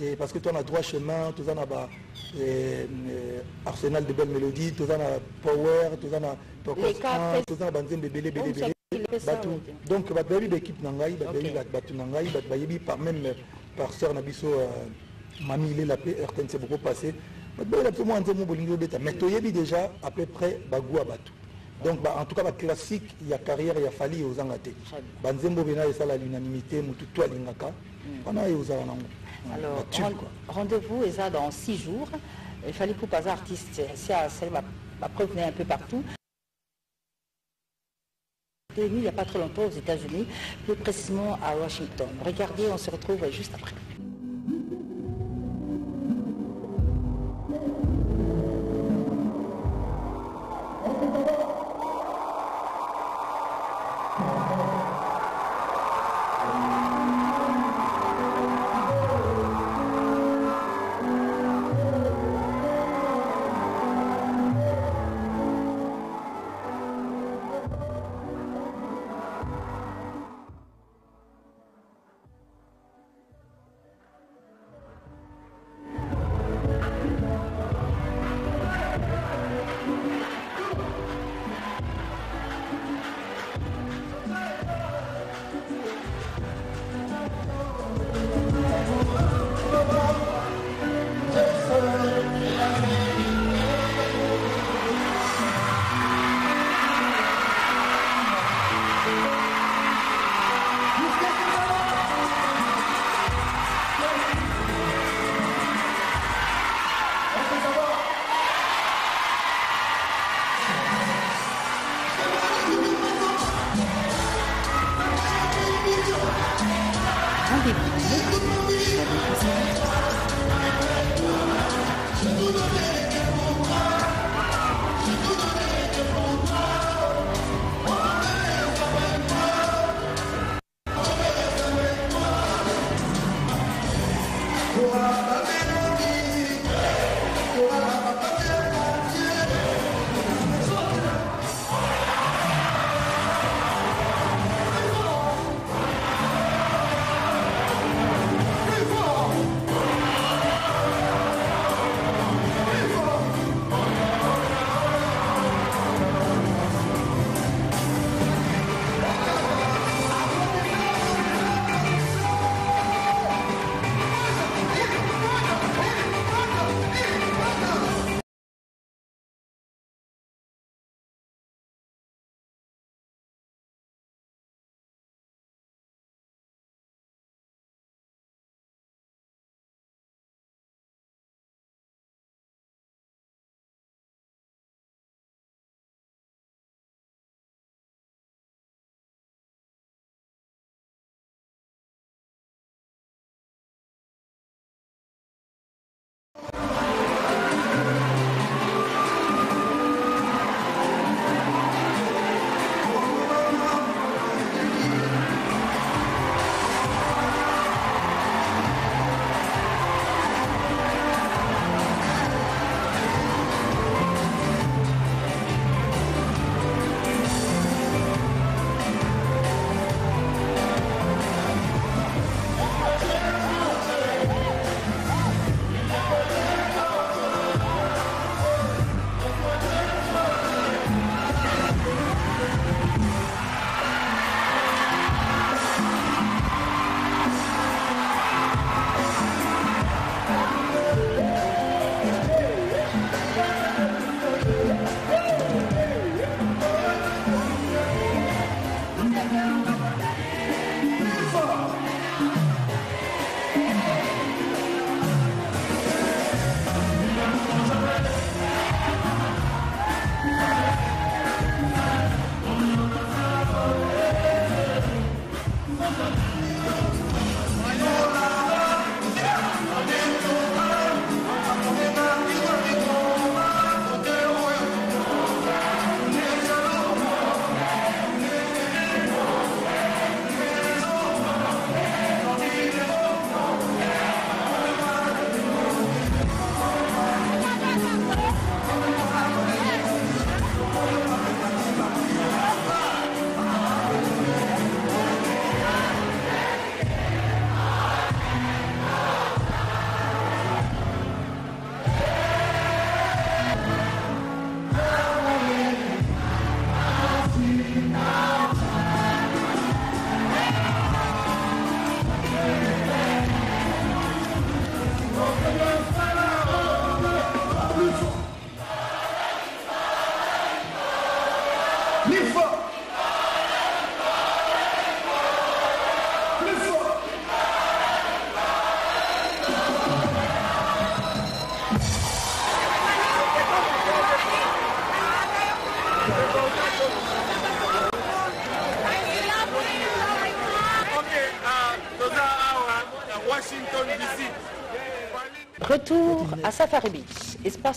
et parce que tu as droit chemin, tu as ba arsenal de belles mélodies, tu as power, tu as tu as banzembe belé belé belé. Donc bato bayebi l'équipe na ngai, bayebi bato na ngai, bato bayebi par même par sœur na biso mami il est la RTN c'est beaucoup passé. Obeta mais toyebi déjà à peu près bagou à. Donc bah, en tout cas baclassique ya carrière ya fali ozanga te banzembo bena esala l'unanimité motu to alingaka wana ye ozala nango Alors, rendez-vous ça dans six jours. Il fallait pour pas artiste, c'est la preuve venait un peu partout. Il n'y a pas très longtemps aux États-Unis, plus précisément à Washington. Regardez, on se retrouve juste après.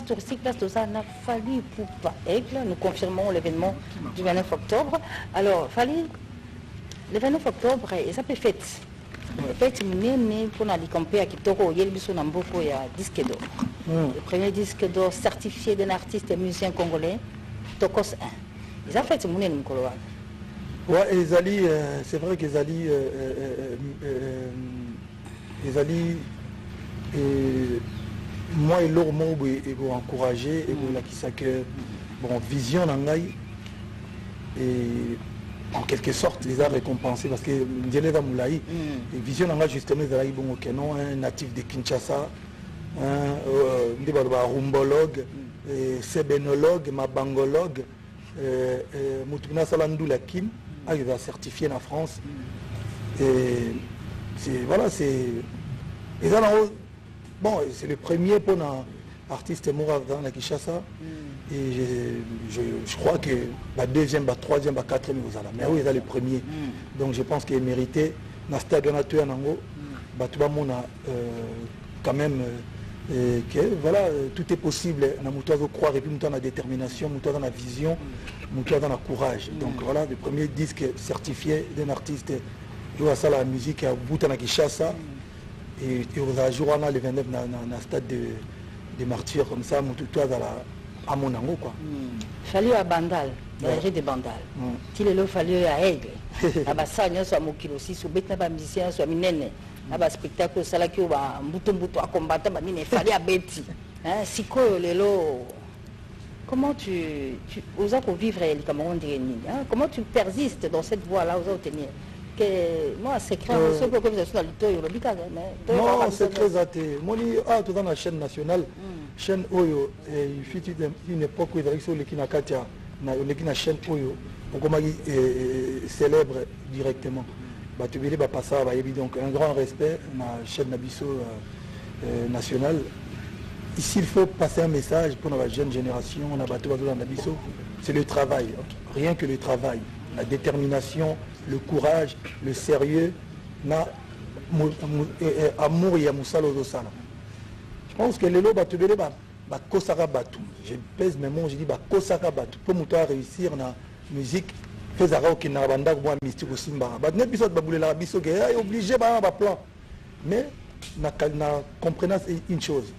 Touristique Place d'Ozana, Fali Poupa Aigle. Nous confirmons l'événement du 29 octobre. Alors, Fali, le 29 octobre, il s'appelle fête. Fête minene pour la campé à Kitoko, Yelbiso Namboko, il y a disque d'or. Hmm. Le premier disque d'or certifié d'un artiste et musicien congolais, Tokos 1. Ils ont fait minene Mkolo. Ouais, Ezali, euh, c'est vrai qu'Ezali, euh, euh, Ezali, moi et encourager et vous la qui que bon vision nangai et en quelque sorte les a récompensés parce que Ndieleva Moulaï mm. et vision nangai justement ils allaient bon non un natif de Kinshasa un euh, rumbologue mm. sébenologue mabangologue Moutouna Salandou Kim ah, il va certifier en France mm. et c'est voilà c'est ils Bon, c'est le premier pour un artiste mort dans la Kishasa. Mm. Et je, crois que la deuxième, la troisième, la quatrième, vous allez. Mais oui, c'est le premier. Mm. Donc je pense qu'il est mérité. Dans le stade Ango, bah, tout le monde a quand même euh, que voilà, tout est possible. On a croire et puis a la détermination, on a la vision, on a le courage. Mm. Donc voilà, le premier disque certifié d'un artiste qui a ça la musique à Boutana Kishasa et, et aux jours on a le 29 dans le stade de, de martyrs comme ça mututu azala amona yango quoi. Mm. fali ya bandal galerie de bandal. Mm. ti lelo oyo ya aigle. Na basala nyonso ya mokili osisi obeti na bamusicien nyonso ya minene. Na baspectacle osalaki oyo bambutumbutu akombata banini efali abeti sikoyo lelo comment tu, tu oza kovivre likambo ndenge nini comment tu persistes dans cette voie là oza otenir? Moi secret euh, soki okomisa na litoyi olobi kaka non secret eza te moni awa toza na chaîne nationale chaîne oyo ifiti une époque oyo ezalaki so oleki na kati ya oleki na chaîne oyo. Okomaki célèbre directement. Bato ebele bapasa bayebi donc un grand respect na chaîne na biso nationale. Ici, il faut passer un message pour la jeune génération, on a bateau c'est le travail, rien que le travail, la détermination, le courage, le sérieux, na amour ya mosala ozosala. Je pense que lelo bato ebele bakosaka bato. Je pèse mes mots je dis bakosaka bato mpo moto aréussir na musique. Mpe ezalaka okendaka bandako mwa mystique osimbaka. Bato nde biso bato babulelaka biso ke oblige baa na baplan mais na, na comprenance une chose.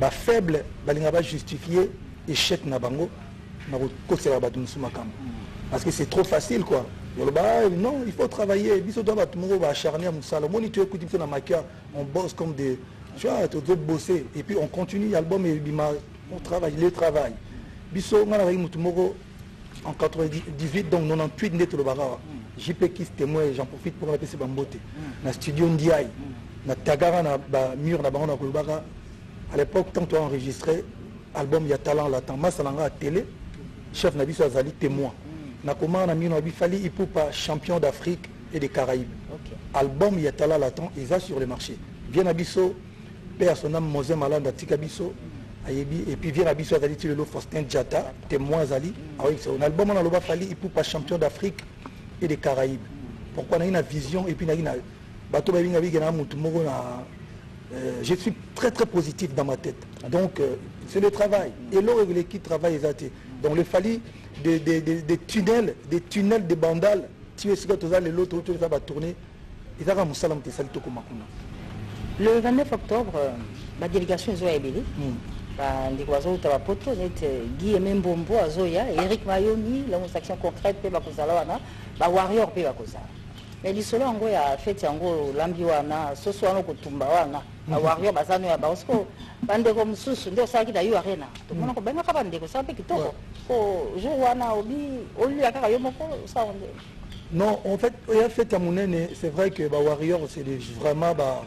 Bafaible balingaka bajustifie échec na bango na kokoselaka bato mosusu parce que c'est trop facile quoi non il faut travailler. Biso to bato moko baacharne ya mosala omoni toyekuti biso na makia on bosse comme des tu vois tozobosser et puis on continue album ebima on travaille le travail. Biso ngai nazalaki motu moko en 98 donc 98 nde tolobaka awa jp kis témoin j'en profite mpo napesi bambote na studio ndiai na tagaka na bamur na bango na kolobaka à l'époque tant to enregistré album ya talent latent. Masala nga ya télé chef na biso azali témoin nakoma na mino abi fali ipupa champion d'afrique et des caraïbes. Okay. album ya tala latent eza sur le marché. Vie na biso mpe ya son ame mose malanda atika biso ayebi et puis vie na biso azali ti lelo faustin diata témoin azali. Aoyebisa na album wana aloba fali ipupa champion d'afrique et des caraïbes. Pourquoi nayi na vision et puis nayi na bato na mutu moko na euh, je suis très très positif dans ma tête. Donc euh, c'est le travail. Et l'or qui travaille te donc le fali des, des, des, des tunnels, des tunnels de bandales. Tu es sûr que tu as l'autre, tu vas tourner. Il a musala mutesali toko makuna. Le 29 octobre, la délégation est ebele. bandeko bazouta bapoto neti guilleme mbombo azoya eric mayoni lango action concrète mpe bakozala wana bawarrior mpe bakozala me lisolo yango ya fete yango olambi wana soso wana okotumba wana. Baza no ya bao siko bandeko mosusu nde osalaki na yo arena tomona kobengaka bandeko osala mpe kitoko po jour wana olia kaka yo moko osala nde non en fait oya fete ya monene c'est vrai que bawarrior c'est vraiment ba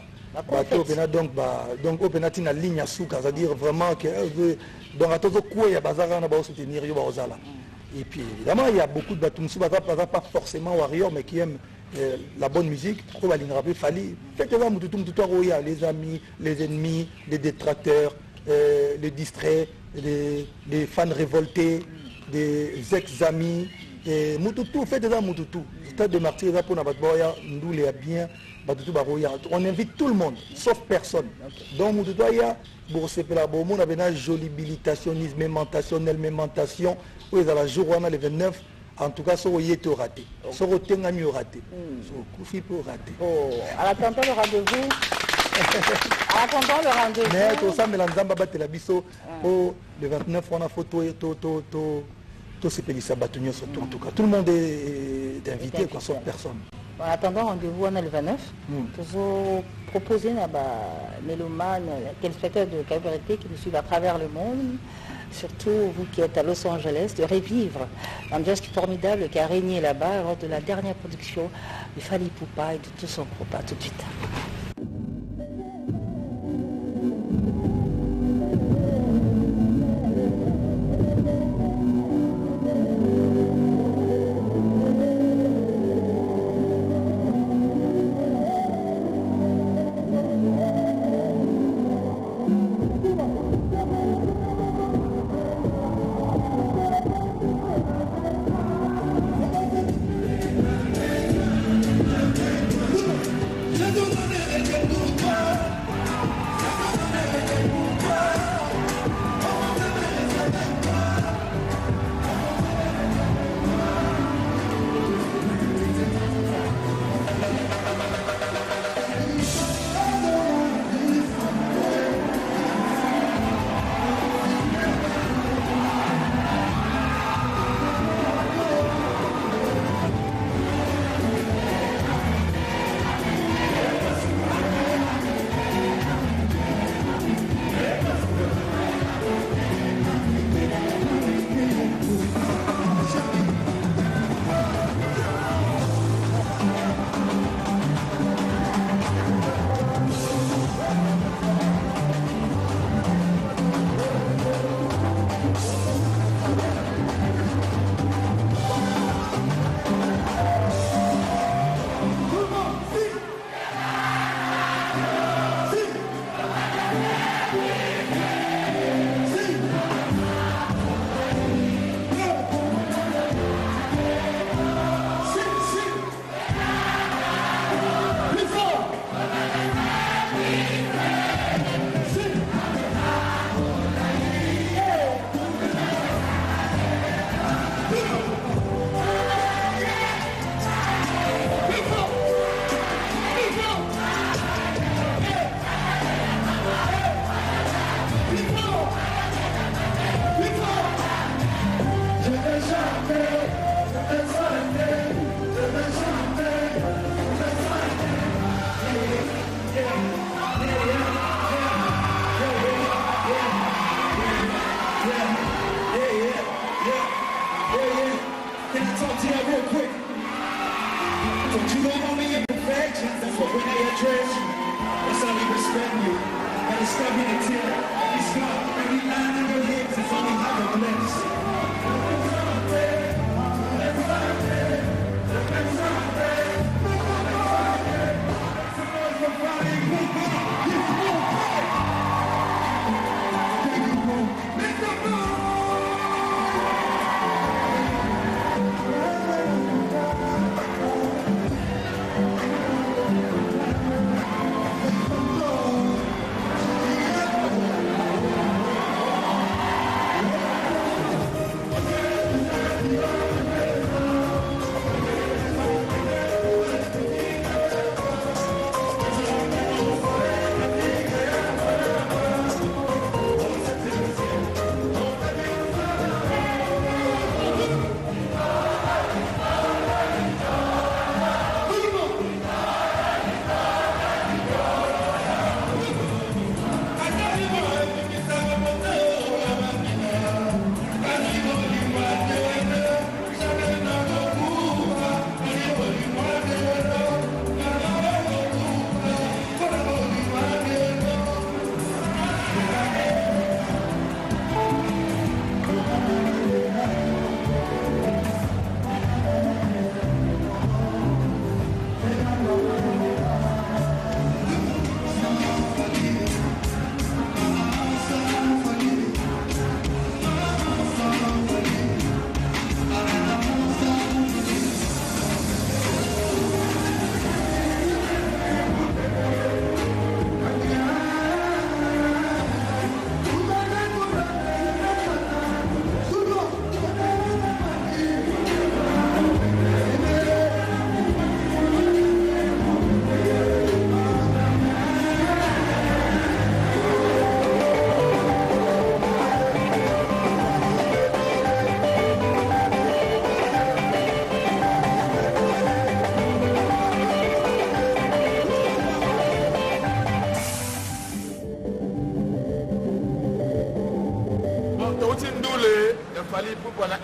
bato opena donc ba donc opena ntina ligne ya suka c'est-à-dire vraiment que euh, donc ata ozokweya baza kaka na baosoutenir yo baozala. Et puis évidemment il y a beaucoup de bato mosusu baza pas forcément warrior mais qui aiment euh, la bonne musique oyo balingaka mpe fali akoya les amis les ennemis les détracteurs euh, les distraits les, les fans révoltés des ex-amis. Mututu fête eza mututu stade de martyr eza mpona bato baoya ndule ya bien on invite tout le monde sauf personne. Donc mututu aya bokosepela bomona pena jolibilitationnisme mémentation mémentation. Oyo ezala jour wana le 29 en tout cas soki oye te orate soki otengami orate. Okufi mpe orate. Rendez-vous mais tosambela nzambe abatela biso po le 29 wana fo tosepelisa bato nyonso en tout cas. Tout le monde est invité quoi sauf personne. En attendant rendez-vous le 29 toujours proposer à mélomane téléspectateurs de Cabernet qui nous suivent à travers le monde surtout vous qui êtes à Los Angeles, de revivre l'ambiance formidable qui a régné là-bas lors de la dernière production de Fali Poupa et de tout son groupe. tout de suite.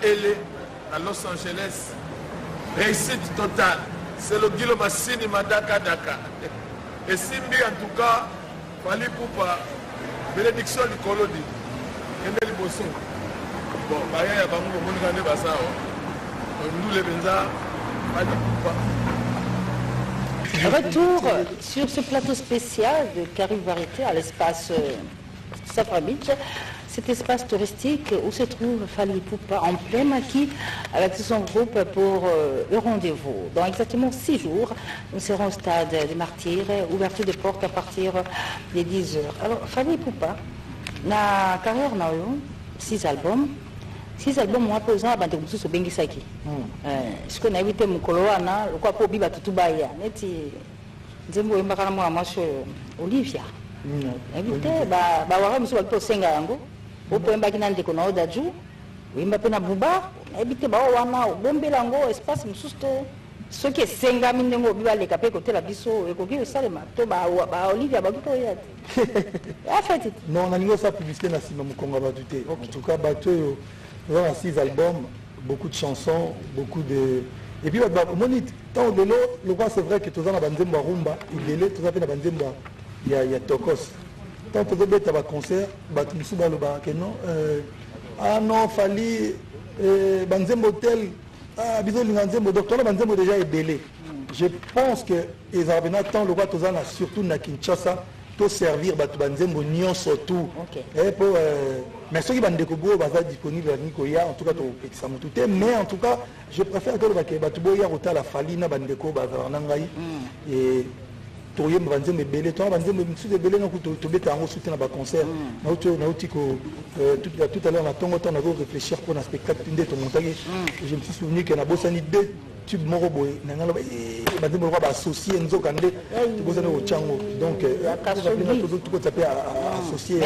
Ele na los angeles. Réussite totale. Selogilo masini madakadaka esimbi en tout cas fali pupa bénédiction likolo di kende liboso bon baya ya bango bomonika nde baza ndule mpenza fali pupa Retour sur ce plateau spécial de Carib Varité à l'espace euh, Safra Beach, cet espace touristique où se trouve Fali Poupa en plein maquis avec son groupe pour euh, le rendez-vous. Dans exactement six jours, nous serons au stade des martyrs, ouverture des portes à partir des 10 heures. Alors, Fali Poupa, na carrière na six albums, six albums wapi oza na bandeko mosusu obengisaki sikoyo nayebi te mokolo wana lokwa mpo obi bato tubaya neti nzembo oyembaka na mwana mwasi oyo olivia. Nayebi te bawara mosusu baki mpe osenga yango opo oyembaki na ndeko na odaju oyemba mpe na buba nayebi te bao wana obombela yango espace mosusu te. Soki esengami ndenge obi baleka mpe kotela biso ekoki kosalema to baolivia baki mpe oya te. Afeti te non nalingi osala publicité na nsima mokongo ya bato te. En tout cas bato oyo oza na six albums beaucoup de chansons beaucoup de et puis omoni ntango lelo lokwa c'est vrai que toza na banzembo ya rumba ebele toza mpe na banzembo ya tokos ntango tozobeta baconcert bato mosusu balobaka non euh, ah non fali euh, banzembo tel ah, biso olinga nzembo donc tona banzembo déjà ebele je pense que ezala pena ntango lokwa toza na surtout na kinshasa toservir bato banzembo nyonso tu mpo mais soki bandeko boyo baza disponible balingi koya en tout cas tokopekisa motu te mais en tout cas je préfère tolobake bato boya kotala fali na bandeko bazala na ngai toyemba banzembo ebele tona banzembo mosusu ebele naku tobeta yango su te na baconcert nauti tout à l'heure na ntongo ntango nazo réfléchir mpo na spectacle nde tomontaki je me suis souvenu ke nabosani deux tube moko boye nanga loba banzembo lokwa baassocié nzoka nde tobosani kotyango donc mpe associé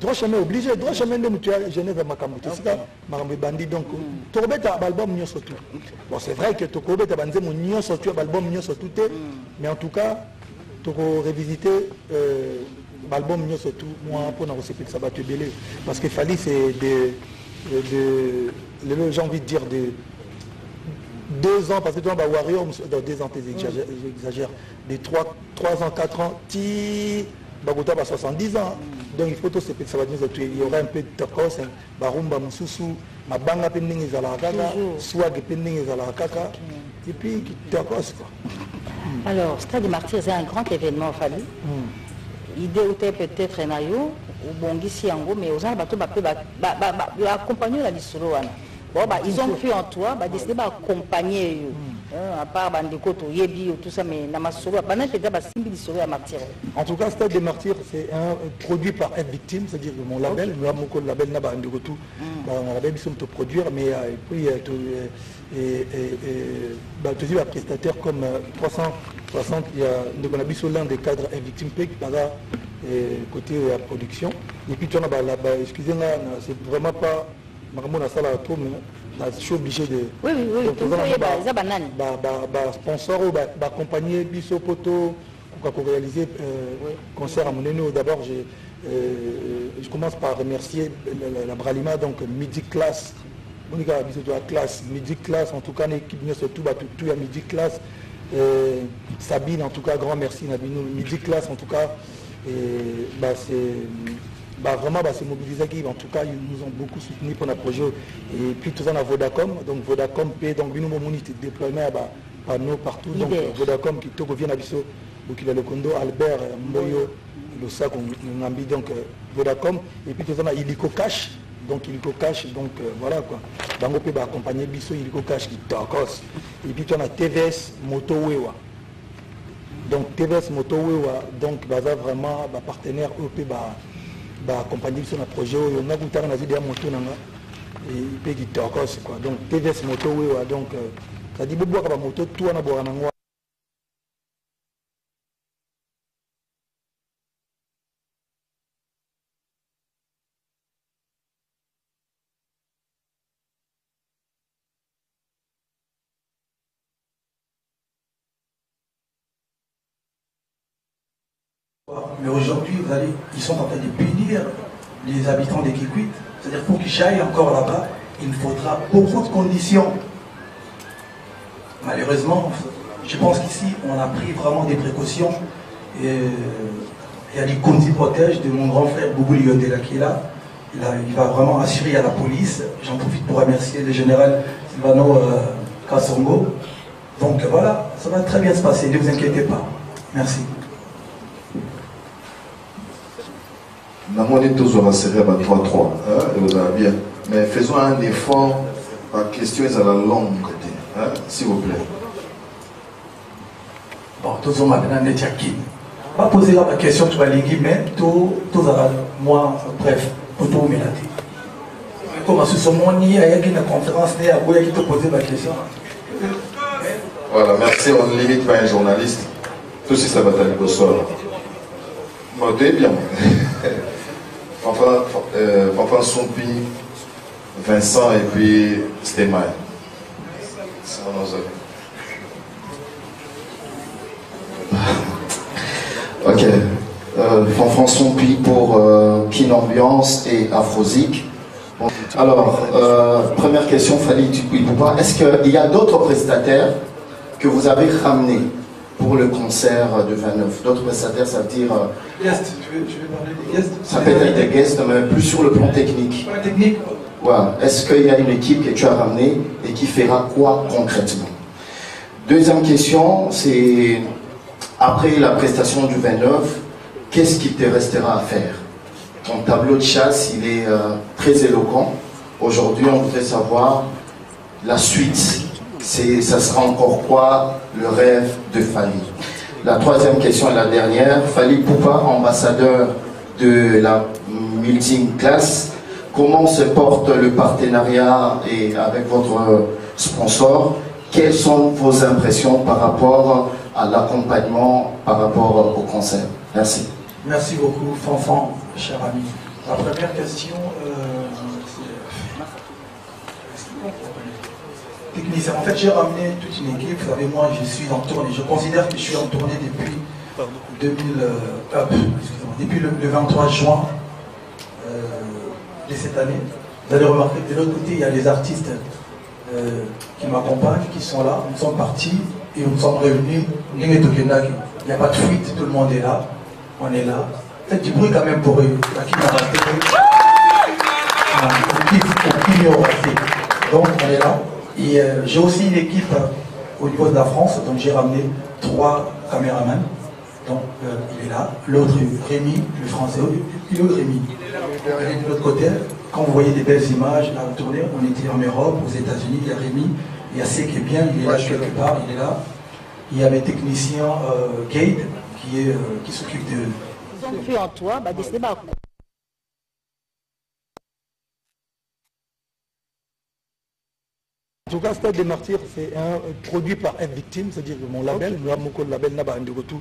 droit chemin obligé droit chemin nde motu ya genève makambo te esika makambo ebandi donc. Tokobeta baalbum nyonso tu. Bon c'est vrai que tokobeta banzembo nyonso tu ya baalbum nyonso tu te. Mais en tout cas tokorevisite baalbum nyonso tu mwa mpona kosepelisa bato ebele parce que fali c'est de de lelo j'ai envie de dire de deux ans parce que tu vois warrior dans deux ans j'exagère. De trois, trois ans quatre ans ti bakota ba 70 ans. Donc il faut tosepelisa bato nyonso tu il y aura un peu de tokos barumba mosusu mabanga mpe ndenge ezalaka kaka swag mpe ndenge ezalaka kaka et puis tokos quoi. Alors stade martyr c'est un grand événement fali idée ute peut-être na yo obongisi yango mais oza na bato bape baakompagne na lisolo wana bon bah, ils ont cru en toi bah, décidé d'accompagner eux à part bandeko toyebi tout ça mais na masolo bana peut-être basimbi lisolo ya martyr en tout cas stade des martyrs c'est un produit par F victime c'est-à-dire mon label okay. moko label na bandeko tout na label biso to produire mais puis et bah tu dis ba prestataire comme 360 il y a ndeko na biso l'un des cadres F victime pe baza côté la production. Et puis tu en as bah, excusez-moi c'est vraiment pas makambo nasalaka trop mais je suis obligé de basponsor oyo baaccompagne biso po tokoka koréaliser concert à monene oyo d'abord je commence par remercier la bralima donc midi biso to ya classe midi classe. En tout cas na équipe nyonso tout tout ya midi classe. Sabine en tout cas grand merci na bino midi classe en tout cas. Bah, c'est bah, vraiment bah, c'est mobilisé en tout cas ils nous ont beaucoup soutenu pour notre projet. Et puis tout ça on a Vodacom. Donc Vodacom paye. Donc nous mon déploiement bah, panneau partout. Donc Vodacom qui te revient à Bisso donc il a le condo Albert Mboyo le sac on a mis donc Vodacom. Et puis tout ça on a Illico Cash. Donc Illico Cash donc euh, voilà quoi. Bango peut bah, accompagner Bisso Illico Cash qui tacos et puis on a TVS Moto Wewa donc TVS Moto Wewa donc bah, vraiment bah, partenaire EP bah, baccompagne biso na projet oyo. Nga kutaka nazwi deya moto na nga mpe kitokos quoi. Donc tvs moto wewa donc sadi bobwaka bamoto tu wana bwaka nango Mais aujourd'hui, ils sont en train de punir les habitants des Kikwit C'est-à-dire pour qu'il j'aille encore là-bas, il faudra beaucoup de conditions. Malheureusement, je pense qu'ici, on a pris vraiment des précautions. Euh, il y a les Conti protège de mon grand frère Boubou Liotela qui est là. Il, va vraiment assurer à la police. J'en profite pour remercier le général Silvano euh, Kassongo. Donc voilà, ça va très bien se passer, ne vous inquiétez pas. Merci. Namoni tozwaka serie ba 3-3 ekozala bien. Mais faisons un effort baquestion ezala longue te s'il vous plaît. Bon tozonga mpena ndeti ya kini bapozela baquestion to balingi mais tozala mwa bref po toomela te. Comme asusu omoni ayaki na conférence nde aboyaki topoze baquestion voilà merci on limite pas un journaliste. Tosisa bata liboso wana toyebi bien Fanfan, euh, Sompi, Vincent et puis Stéman. Ça, ok. Euh, Fanfan pour euh, Kin Ambiance et Afrosique. Alors, euh, première question, Fali Est-ce qu'il y a d'autres prestataires que vous avez ramenés? Pour le concert de 29. D'autres prestataires, ça veut dire. Euh, guest, tu veux, parler des guests? Ça peut être des guests, mais plus sur le plan technique. la technique ouais. Est-ce qu'il y a une équipe que tu as ramenée et qui fera quoi concrètement? Deuxième question, c'est après la prestation du 29, qu'est-ce qui te restera à faire? Ton tableau de chasse, il est euh, très éloquent. Aujourd'hui, on voudrait savoir la suite ça sera encore quoi le rêve de Fali? La troisième question et la dernière, Fali Poupa, ambassadeur de la Multing Class, comment se porte le partenariat avec votre sponsor? Quelles sont vos impressions par rapport à l'accompagnement par rapport au concert? Merci. Merci beaucoup, Fanfan, cher ami. La première question, technicien. En fait, j'ai ramené toute une équipe. Vous savez, moi, je suis en tournée. Je considère que je suis en tournée depuis 2000, euh, depuis le, 23 juin euh, de cette année. Vous allez remarquer que de l'autre côté, il y a les artistes euh, qui m'accompagnent, qui sont là. Nous sommes partis et nous sommes revenus. Il n'y a pas de fuite, tout le monde est là. On est là. Faites du bruit quand même pour eux. Donc on est là. Et euh, j'ai aussi une équipe euh, au niveau de la France, donc j'ai ramené trois caméramans. Donc euh, il est là, l'autre Rémi, le français, il est Rémi. de l'autre côté, quand vous voyez des belles images à tourner, on était en Europe, aux États-Unis, il y a Rémi, il y a C qui est bien, il est là quelque part, il est là. Il y a mes techniciens Gate qui, est, qui s'occupe de. Ils ont en toi, bah, En tout cas, Stade des Martyrs, c'est un produit par un victime, c'est-à-dire mon label, nous avons mon label, nous avons tout,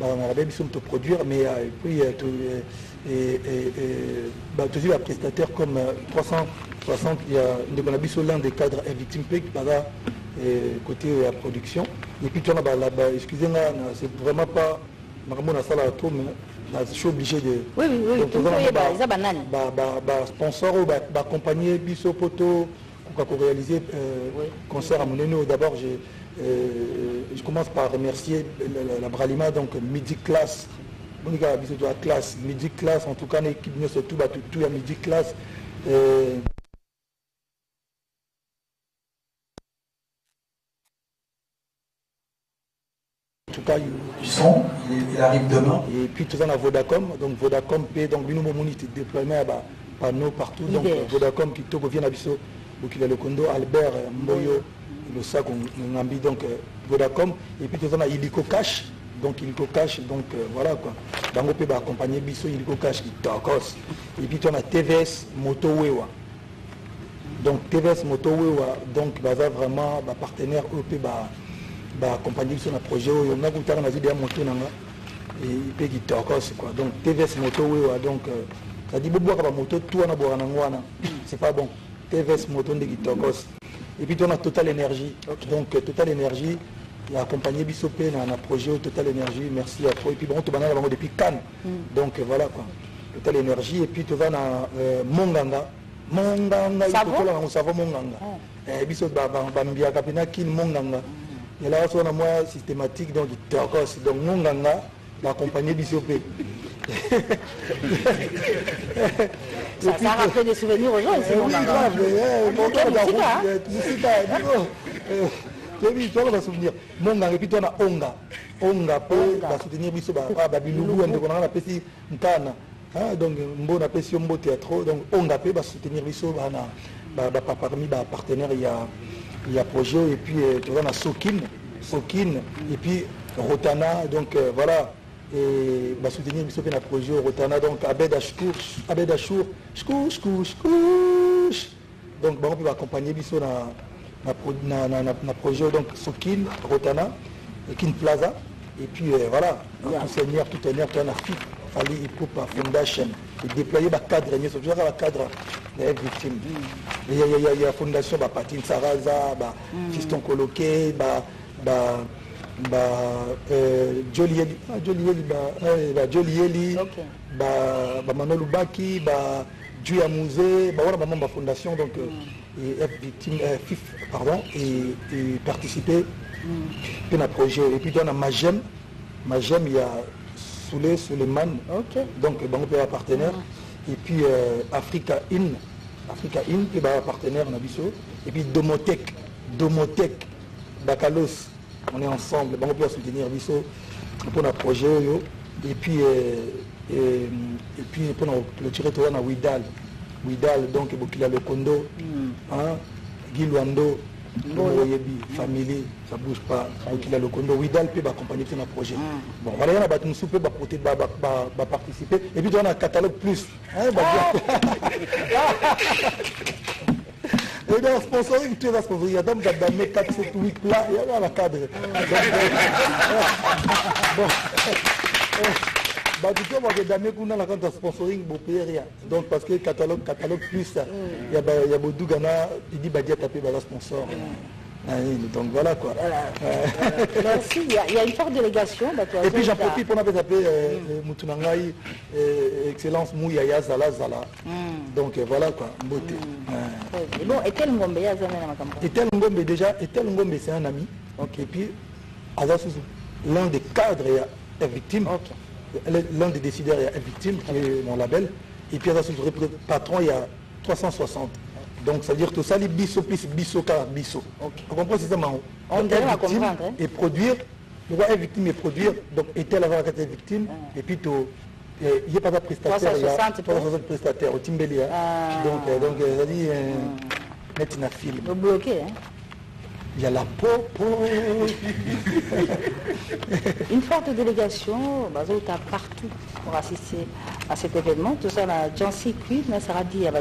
on label, nous sommes produire, mais euh, puis, euh, bah, toujours un prestataire comme 360, euh, il y a l'un des cadres un victime qui là côté la production. Et puis, tu as là-bas, excusez-moi, c'est vraiment pas, ma salle à tout, mais je suis obligé de. Oui, oui, oui. Sponsor, accompagner Bisso Poto pour réaliser euh, concert à Moneno. D'abord, euh, je commence par remercier la, Bralima, donc Midi Class. classe, Midi Class, en tout cas, l'équipe surtout, tout, à Midi Class. Euh, en tout cas, ils sont, il, arrive demain. Et puis tout ça, on a Vodacom. Donc Vodacom paie, donc nous, mon déploiement, panneaux partout. Donc Vodacom qui vient à Bissau bokila lokondo albert mboyo losako ngambi donc euh, vodacom. Et puis toza na illico cash. Donc illico cash donc euh, voilà quoi. Bango mpe baaccompagne biso illico cash kitokos et puis toza na tvs moto wewa donc tvs moto wewa donc baza vraiment bapartenaire oyo mpe baaccompagne biso na projet. Oyo nga kutaka nazwi deya moto na nga mpe kitokos quoi. Donc tvs moto wewa donc cadi bobwaka bamoto tu wana bwaka nango wana c'est pas bon TVS Motonde Togos. Et puis on a Total Énergie. Donc Total Énergie, il a accompagné Bissopé dans un projet Total Énergie. Merci à toi. Et puis bon, tu vas depuis Cannes. Mm. Donc voilà quoi. Total Énergie. Et puis tu vas dans euh, Monganga. monganga tokola nango savo monganga eh, biso bambiaka mpena kini monganga elaka so na mwa systématique donc tokos donc monganga baccompagne biso Ça, ça rappelle des souvenirs aux gens ici. Oui, grave. Toyebi toko basouvenir monganga epi to na onga. Onga mpe basoutenir biso babilulu ndeko nanga napesi nkana. Donc mbo napesi yo mbote ya trop donc onga mpe basoutenir biso parmi bapartenaire ya ya projet et puis toza na sokine. Sokine et puis rotana. Donc voilà. et basoutenir biso mpe na projet rotana donc abed ashkour abed ashour shkou shkou shkoush donc bango mpe baaccompagne biso na na, na, na, na, projet donc Sokin, Rotana, et Kin Plaza. Et puis euh, voilà, yeah. enseigneur, tout honneur, tout un FIP, Fali Hip Hop Foundation, et déployer le cadre, il y a le cadre des victimes. Il y a, il y a, il y a fondation, bah, Patine Saraza, bah, mm. Fiston Coloqué, bah, bah, bah, euh, Jolieli, ah, Jolieli, bah, euh, bah, Jolieli, okay. bah, bah, Manolo Baki, bah, Dieu à Musée, ma fondation, donc, euh, mm. et être victime, euh, FIF, pardon, et, et participer mm. à notre projet. Et puis dans la Magem, Magem, il y a Soulé, Suleiman, okay. donc bon, on partenaire. Mm. Et puis euh, Africa In, Africa In, qui est partenaire Nabiso. Et puis Domotech, Domotech, Bakalos, on est ensemble, on peut soutenir Nabiso pour notre projet. Et puis, euh, et, et, puis pour le territoire à Widal. Widal, donc il a le condo. Mm. Hein, Guy Luando, Oyebi, famille, ça bouge pas. Donc il a le condo. Widal peut accompagner dans le projet. Mm. Bon, voilà, il y a un soupe va participer. Et puis on a un catalogue plus. Et dans sponsoring, tu es responsable. Il y a donc d'amener 4, 7, 8 plats, il y a dans la cadre. Donc, euh, bon. bah, tu vois, moi, d'amener qu'on a la carte de sponsoring, bon, payer rien. Donc, parce que catalogue, catalogue plus, il y a, il y a Bodougana, il dit, bah, dis à taper, bah, la sponsor. Donc voilà quoi. Voilà. Merci. Il y, a, il y, a, une forte délégation. Et puis j'en profite pour m'appeler euh, Moutunangaï, euh, Excellence Mouyaya Zala Zala. Mm. Donc euh, voilà quoi, beauté. Mm. Ouais. Et bon, Etel Ngombe, Etel Ngombe déjà, Etel Ngombe c'est un ami. Okay. Et puis, l'un des cadres est victime. Okay. l'un des décideurs est victime, qui est mon label. Et puis, le patron, il y a 360. Donc, c'est-à-dire tout ça, les bisso plus bisso car bisso. Okay. On comprend ça, Mao On doit comprendre. Hein? Et produire, le roi est victime et produire, donc est-elle avoir été victime, ah. et puis tout. Il n'y a pas de prestataire, 360, il y a 360 prestataires au Timbeli. Hein. Ah. Donc, euh, donc, euh, mettre une film. Hein il y a la peau. Une forte délégation Bazoya partout pour assister à cet événement. Tout ça, la Jancy Kui, Nasaradi à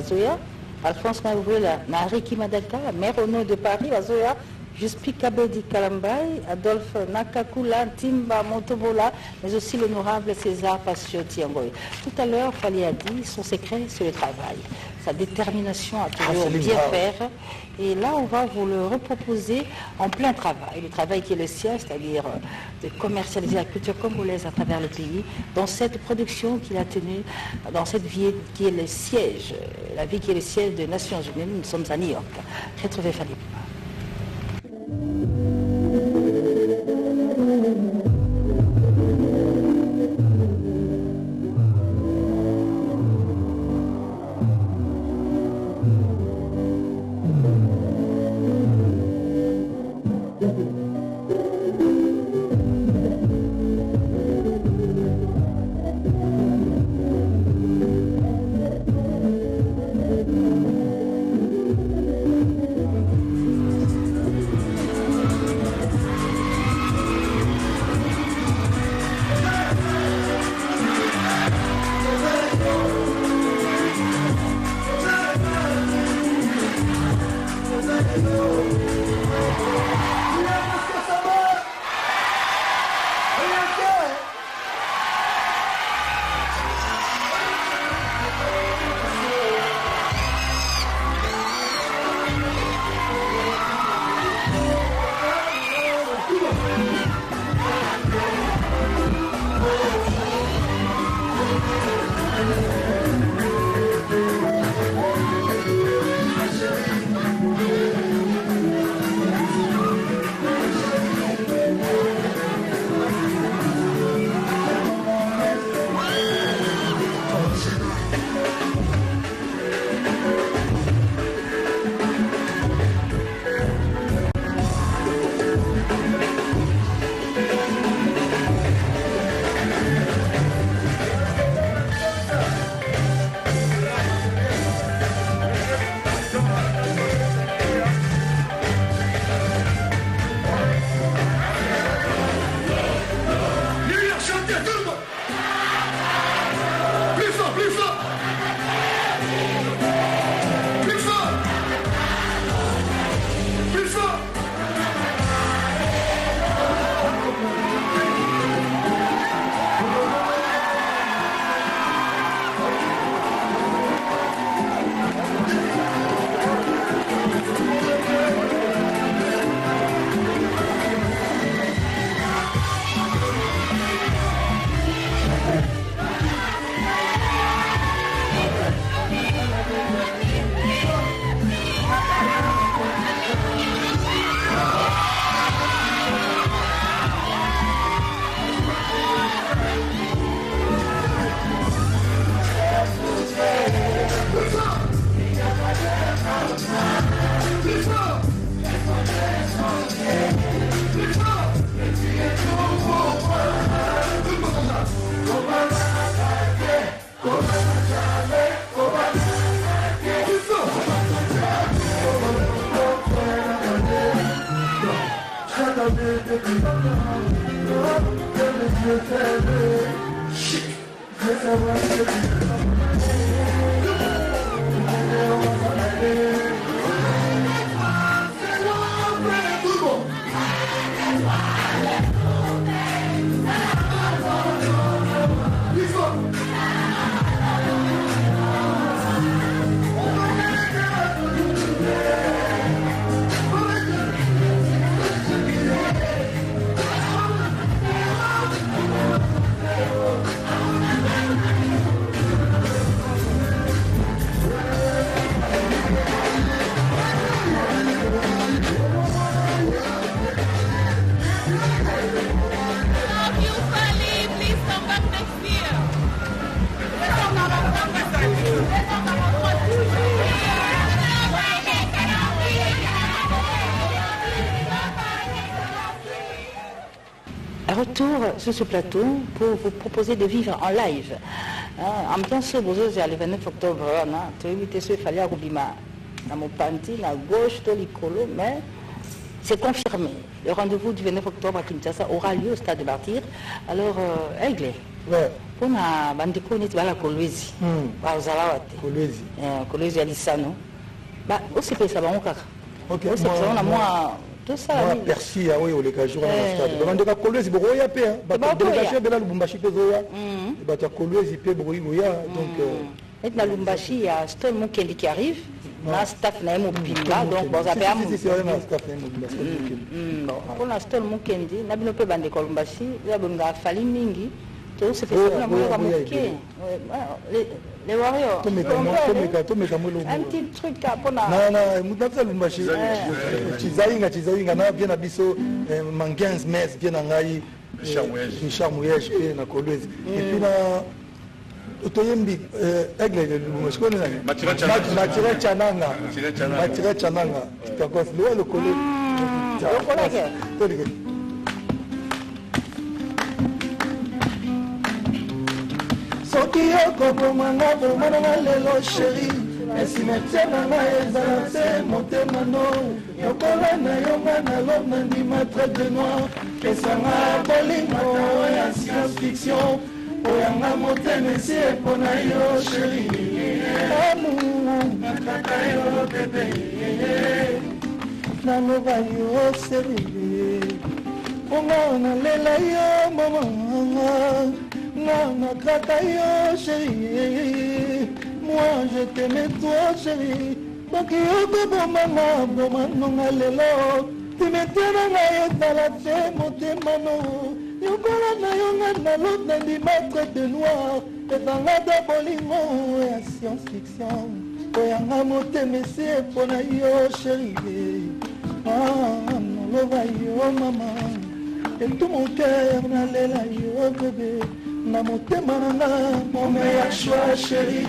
Alphonse Maouela, Nariki Madaka, maire au nom de Paris, Bazoya, Juspi Kabedi Kalambay, Adolphe Nakakula, Timba Montobola, mais aussi l'honorable César Passioti Angoy. Tout à l'heure, Fali a dit, son secret, c'est le travail, sa détermination à toujours Ah, bien faire. Et là, on va vous le reproposer en plein travail. Le travail qui est le sien, c'est-à-dire euh, de commercialiser la culture congolaise à travers le pays, dans cette production qu'il a tenue, dans cette vie qui est le siège, la vie qui est le siège des Nations Unies. Nous sommes à New York. Retrouvez Fali thank you ce plateau pour vous proposer de vivre en live. Hein, ambiance bozozi le 29 octobre wana toyebi te so efali akobima na mopanzi na gauche to likolo mais c'est confirmé. Le rendez-vous du 29 octobre à Kinshasa aura lieu au stade de Martyr. Alors euh, aigle mpona bandeko neti bala kolwezi. Bazala wa te kolwezi. Ya lisano osepelisa bango kaka osepelisa bango na mwa persi ya oyo oleka jour na stade. Babandeka kolwezi bokoya mpe délégation ebela lubumbashi mpe ezoya bato ya kolwezi mpe bokoki koya donc neti na lubumbashi ya stone mokendi qui arrive. Na staff na ye mobimba donc boza mpe mpona stone mokendi na bino mpe bandeko ya lubumbashi oyo bolingaka fali mingi. Tosepesa na moyoka moke les warriors. Tomeka molongonapesa lumbashi cizainga cizainga na bie na biso manguins mes bie na ngai richard moyege mpe na kolwezi. Epuis na toyembi euh, aigle matiret cananga matiret cananga kakos lewa lokolo soki okobomanga bomananga lelo sheri esimetie na ngai ezala te motema no. Yokola na yo nga nalo nandima trait de noir pesanga bolingo ya science fiction. Oyanga motema esi epona yo sheri amuakaka yo bebe. Naloba yo seri onga nalela yo momanga là, ma cataille, chérie. Moi, je t'aimais toi, chérie. bakiyoko bomanga bomanonga lelo. Timetera na ye tala te motema no yokola na yonga nalota ndimatre de noir ezanga da bolingo ya science fiction koyanga motemesi mpona yo sherie ah, noloba yo mama etumu ker nalela yo bebe na motema na nga mome ya shwa sheri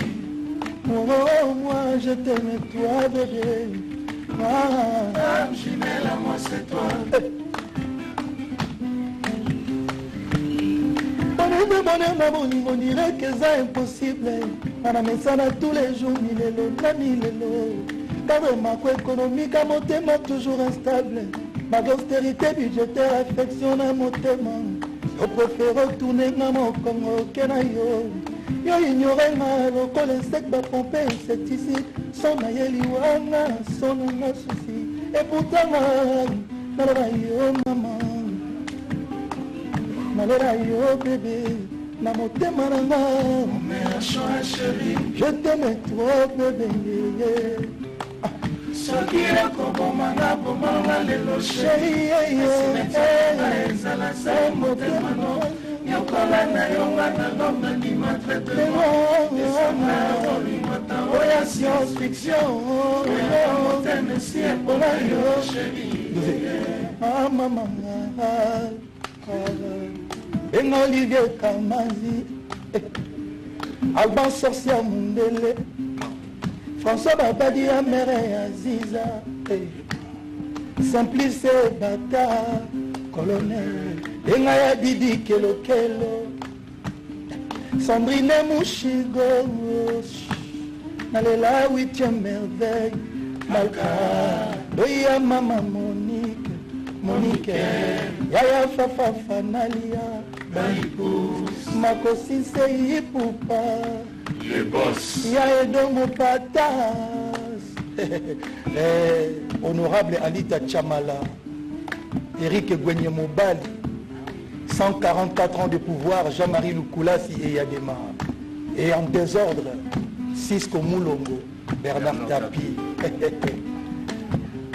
oh, moi je t'aime toi bébé. Ah. Dame jumelle à moi c'est toi. Bolingo bolingo bolingo direke eza impossible. Ngana mesana tous les jours milelo na milelo ntango emako ekonomika motema toujours instable. Baga austérité budgétaire affection na motema. Opréfére otourne nga mokongo oke na yo. Yo ignore nga lokola insecte bapompe insecticide so nayeli wana so nanga susi. Eputanga naloba yo mama. Naloba yo bebe na motema nanga je teme trop bebe soki nakobomanga bomanga lelo ezala se motemano yokola na yonga na longa ndima traitementesanga olimata oya science fiction oh, oh, oh. oya motema esi ekola yo ah, mamamanga ah, ah. enga olivier kamazi eh. alban sorcia mondele françois babadi ya mere ya ziza simplice bata colonel. Enga ya didi kelokelo. Sandrine mushigo nalela huitième merveille. Malka doya mama monique. Monique yaya fafafa nalia. Makosise ipupa Les ya edomo patas eh, honorable alita chamala eric gwenye mobali 144 ans de pouvoir jean-marie lukulasi et yadema. Et en désordre cisco mulongo bernard tapi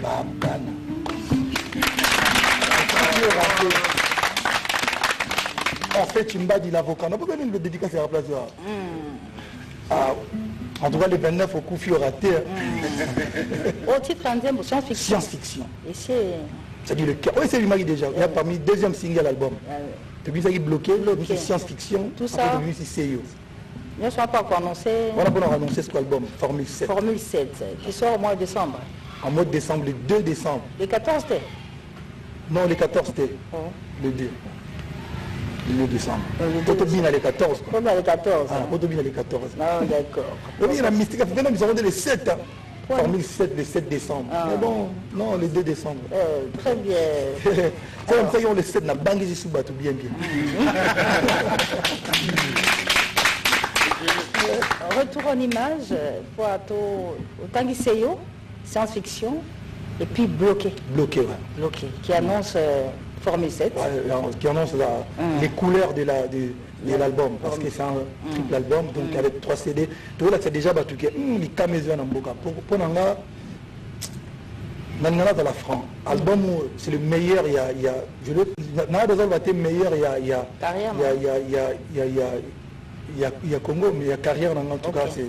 babana. En fait Chimbadi l'avocat. N'a pas besoin de dédicace à la place là. Ah, en tout cas le 29 au coup fut raté Au titre en deuxième, science-fiction. science-fiction. Et c'est... c'est-à-dire le cas oui c'est lui déjà. Il y a parmi deuxième single album depuis ça qui est bloqué c'est science-fiction Tout ça. devenu c'est CEO Nous ne sommes pas encore annoncé voilà pour annoncer ce album Formule 7 Formule 7, qui sort au mois de décembre. en mois de décembre le 2 décembre. Le 14 mai. non le 14 c'était Oh. le 2 le 2 décembre Le 2 Totobina le 14 quoi. Comme le 14. ah Totobina le 14 Non, d'accord. Oui, il y a la mystique. Finalement, nous avons dit le 7. Hein. Ouais. Formule 7, le 7 décembre. Ah. Mais bon, non, le 2 décembre. Euh, très bien. C'est comme ça qu'ils ont le 7, na bangi sous bateau bien bien. Retour en image pour Ato Otangiseyo, science-fiction, et puis bloqué, Bloqué, ouais. bloqué, qui annonce euh, Formule 7. Ouais, alors, qui annonce la- Mm. les couleurs de la de, de l'album parce que c'est un triple album donc avec trois CD tout là c'est déjà battu que hum, les caméras dans boka pour pour nanga nangana dans la franc album où c'est le meilleur il y a il y a je le n'a besoin de meilleur il y a il y a il y a il y a il y a il y a il y a il y Congo mais il y a carrière dans en tout cas c'est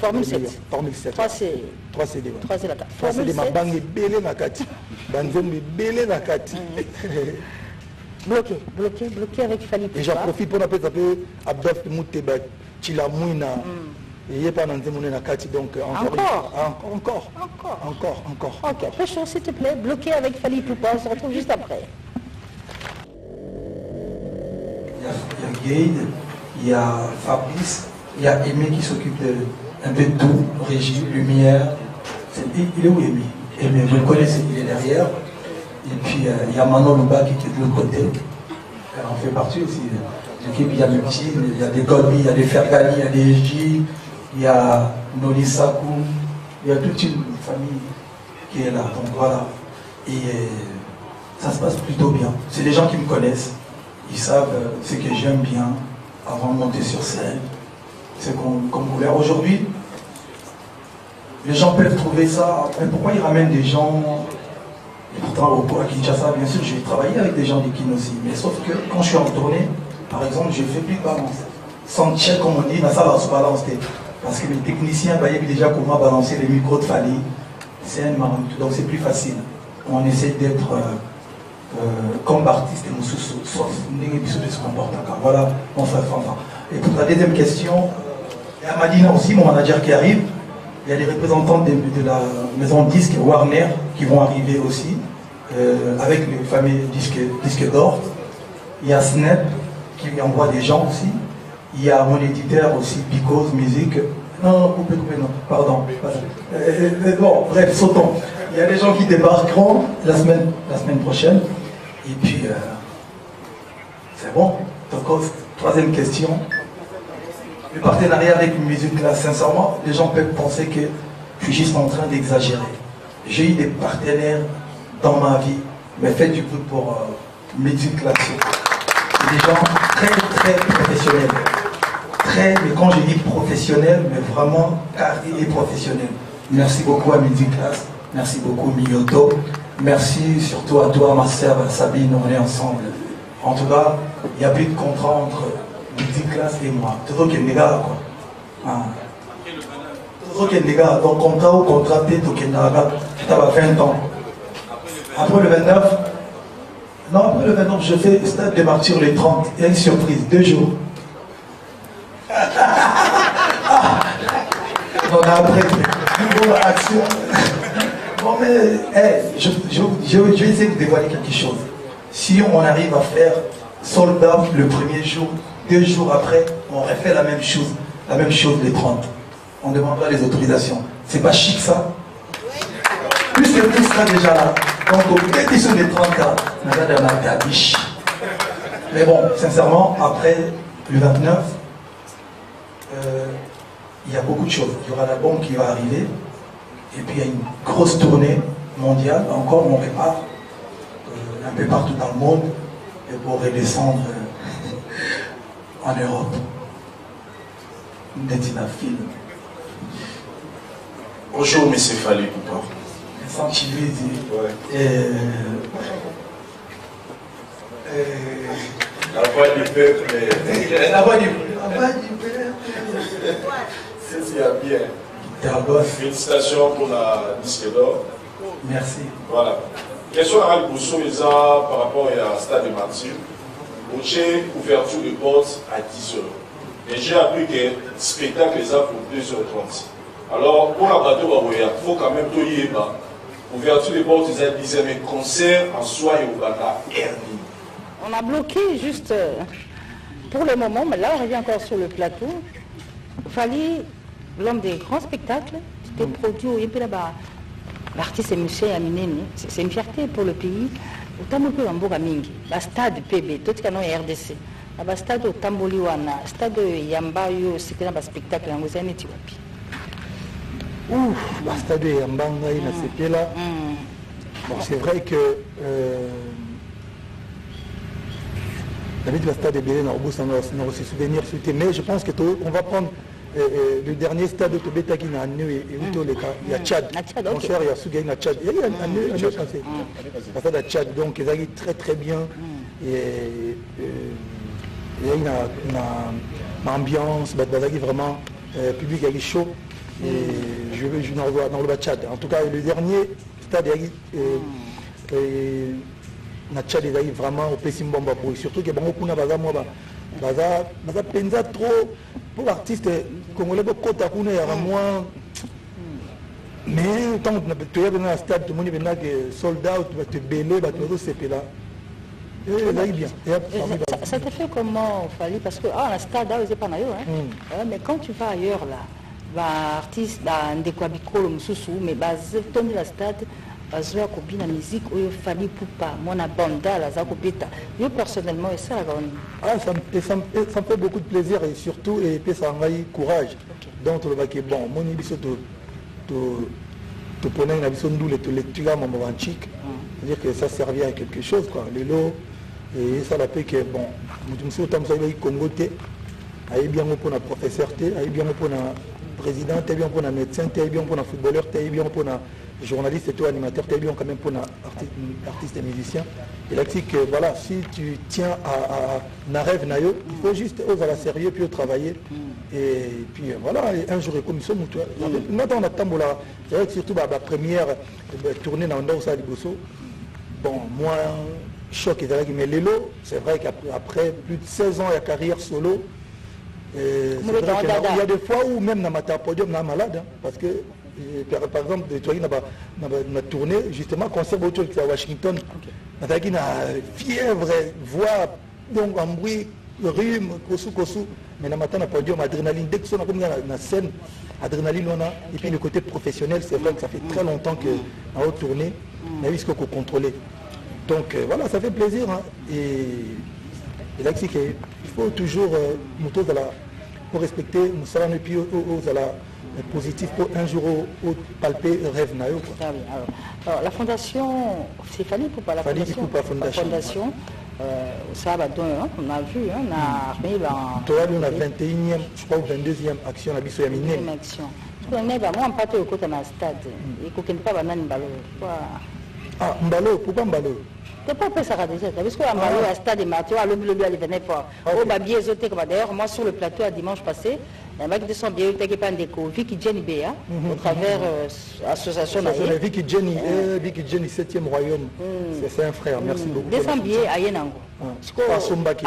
Formule le meilleur. 7. Formule 7 3 c'est 3 CD ouais. 3 c'est la carte. 3 CD Formule 7, mabanga ebele na kati banzembo ebele na kati bloqué, bloqué, bloqué avec Fali et j'en profite abdaf eye mpa na nzembo ne na kati donc encore Encore encore encore Encore. Ok, Pécho, s'il te plaît, bloqué avec Fali Poupa. On se retrouve juste après. Il y a, il y a Gaïd, il y a Fabrice, il y a Aimé qui s'occupe de un peu tout, régie, lumière. Il, est où Aimé Aimé, vous le connaissez, il est derrière. Et puis euh, il y a Manon Luba qui est de l'autre côté. Elle en fait partie aussi. Il y a Mutine, il y a des Golbi, il y a des Fergani, il y a des J, il y a Noli Sakou, il y a toute une famille qui est là. Donc voilà. Et euh, ça se passe plutôt bien. C'est des gens qui me connaissent. Ils savent euh, ce que j'aime bien avant de monter sur scène. C'est qu'on qu'on voulait. Aujourd'hui, les gens peuvent trouver ça. Mais pourquoi ils ramènent des gens pourtant, au, à Kinshasa, bien sûr, j'ai travaillé avec des gens du Kin aussi. Mais sauf que quand je suis en tournée, par exemple, je fais plus de balance. Sans check, comme on dit, ça va se balancer. Parce que les techniciens voyaient déjà comment balancer les micros de Fali. C'est un marmite. Donc c'est plus facile. On essaie d'être euh, euh, comme artiste et Moussoussou, sauf de se comporte encore. Voilà, mon frère Fanfan. Et pour la deuxième question, il y a Madina aussi, mon manager qui arrive. Il y a les représentants de, la maison de disques Warner qui vont arriver aussi, euh, avec le fameux disque, disque d'or. Il y a Snap qui envoie des gens aussi. Il y a mon éditeur aussi, Because Music. Non, non, coupez, coupez, non, pardon. Euh, euh, bon, bref, sautons. Il y a des gens qui débarqueront la semaine, la semaine prochaine. Et puis, c'est bon. Donc, troisième question. Le partenariat avec une sincèrement, les gens peuvent penser que je suis juste en train d'exagérer. J'ai eu des partenaires dans ma vie, mais faites du coup pour euh, des gens très très professionnels. Très, mais quand je dis professionnel, mais vraiment carré et professionnel. Merci beaucoup à Music merci beaucoup Miyoto, merci surtout à toi, ma sœur Sabine, on est ensemble. En tout cas, il n'y a plus de contrat entre Music Class et moi. Qu'il a des gars, quoi. Ah. Toujours qu'il a des donc contrat ou qu'il a des gars, tu as 20 ans. Après le 29, non, après le 29, je fais stade de martyrs le 30. Il y a une surprise, deux jours. Non, mais après, bon, action. Bon, mais, eh, je, je, je, je vais essayer de dévoiler quelque chose. Si on arrive à faire sold out le premier jour, deux jours après, on refait la même chose, la même chose les 30. On demandera les autorisations. C'est pas chic ça Plus que tout sera déjà là. Donc, au sur les 30 cas, on a de la biche. Mais bon, sincèrement, après le 29, euh, il y a beaucoup de choses. Il y aura l'album qui va arriver, et puis il y a une grosse tournée mondiale. Encore, on prépare euh, un peu partout dans le monde et pour redescendre euh, en Europe. Film. Bonjour, M. Fali Poupa. Sans Chili, Ouais. euh, euh, La voix du peuple. mais- la voix du la voix du peuple. C'est bien. D'abord, Félicitations pour la disque d'or. merci. Voilà. Question à Bousso Eza par rapport à Stade de Martyr. J'ai ouverture de porte à 10h. Et j'ai appris que le spectacle est pour 2h30. Alors, pour la bateau il faut quand même tout y. Ouverture de porte, ils 10h, mais concert en soi et au Bana, Ernie. On a bloqué juste euh, pour le moment, mais là on revient encore sur le plateau. Fallait l'homme des grands spectacles, c'était produit puis là-bas. L'artiste est Aminene, c'est c'est une fierté pour le pays. Que Mboka Mingi, le stade PB, tout ce qu'on a RDC. Le stade au Tamboli Wana, stade Yamba Yo, c'était un spectacle en Gozane Etiwapi. Ouf, bastade ya mbanga ye nasepela bon c'est vrai que nabeti bastade ebele na kobosana na kose souvenir su te mais je pense que on va prendre le dernier stade tobetaki na ane euti oleka ya tchad. Na Tchad, mon ok. cher ya suki na tchad. Ya donc ezalaki très très bien. Et euh, ezalaki na na- ambiance. Bato bazalaki vraiment euh, public ezalaki chaud. Et je veux je n'envoie dans le Tchad. En tout cas le dernier stade ezalaki euh, euh, na tchad ezalaki vraiment opesi mbomba boye surtout ke bango kuna baza mwa baza baza mpenza trop. Mpo baartiste congolais bokɔta kuna yaka mwa mais ntango toya mpenza na stade tomoni mpenza ke sold out bato ebele bato bazosepela Ça, te fait comment, Fali? Parce que, ah, le stade, ah, c'est pas naïf, hein. Ouais, mais quand tu vas ailleurs, là, bah, artiste, bah, ndekwa bikolo mususu, mais bah, tondi la stade, bazoya kobina musique oyo fali pupa mwana banda aza kobeta. Yo personnellement esalaka oni Ah, ça, me, ça, me, ça me fait beaucoup de plaisir et surtout epesa ngai courage. Donc tolobaki bon moni biso to- to- toponaki na biso ndule tolectura mambo banchike c'est-à-dire que ça servait à quelque chose quoi. Lelo esala mpe ke bon moto mosusu otambusa yebaki congo te ayebi yango mpona professeur te ayebi yango mpona président te ayebi yango mpona médecin te ayebi yango mpona footballeur te ayebi yango mpona journaliste to animateur te ayebi yango quand même mpona arti- artiste et musicien. Elakisi que voilà si tu tiens à, à, na rêve na yo il faut juste ozala sérieux puis otravailler et puis euh, voilà et un jour ekomi so motu nga ntango natambolaka c'est vrai que surtout bapremière tournée na ndako osala liboso bon moi choc ezalaki mais lelo c'est vrai qu'après après plus de 16 ans ya carrière solo euh, il y a des fois où même na mata podium na malade hein, parce que par, par exemple toyaki na, tournée justement concert botoki à Washington. Nazalaki na fièvre voix donc en bruit rhume kosu kosu mais na mata na podium adrénaline. Dès que so nakomi na, na scène adrénaline wana et puis le côté professionnel c'est vrai que ça fait très longtemps que na haute tournée na yebi sikoyo kocontrôler donc euh, voilà ça fait plaisir hein, et elakisi ke il faut toujours euh, moto ozala po respecter mosala no epuis ozala positif po un jour opalpe rêve na yo quoi. Très bien. Alors, alors, la fondation, c'est Fali Poupa, la fondation. Poupa. La fondation, euh, ça va donner, hein, on a vu, hein, on a remis dans toyali na 21e je crois ou 22e action na biso action. Parce que neba, moi, mpato ekota na stade. ekokende mpa banani mbalo ah mbalo pourquoi mbalo mpo opesaka déjà? Te parce que ya mbalo ya stade matio alobilobi alivenait pas oyo babie ezotekama d'ailleurs moi sur le plateau à dimanche passé nayambaki te son bie oteki mpa ndeko viki jenny beya au travers euh, association na Association ye na Vicky Jenny Vicky Jenny 7e royaume. C'est- c'est un frère merci beaucoup. 200 billets aye nango Ah. Sikoyo- Asombaki,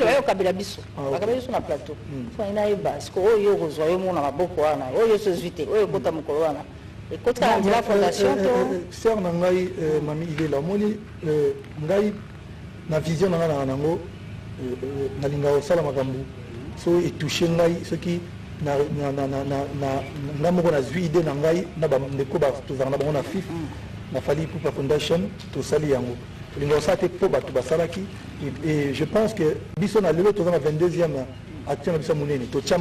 na bayokabela biso bakabela biso na plateau. So ayi nayeba siko oyo yo kozwa yo mona maboko wana oyo te oyo ekota mokolo wana ekotika na nzela fondation to ser na ngai euh, mami ilela omoni euh, ngai na vision na ngai nanga nango euh, euh, nalingaka kosala makambo so etouche ngai soki na- na- na- na- na- na- ngai moko nazwi ide na ngai na bandeko ba- tozalaka na bango na fif na fali pupa foundation tosali yango tolinga kosala te mpo bato basalaki et je pense que biso na lelo toza na 22e action na biso monene totya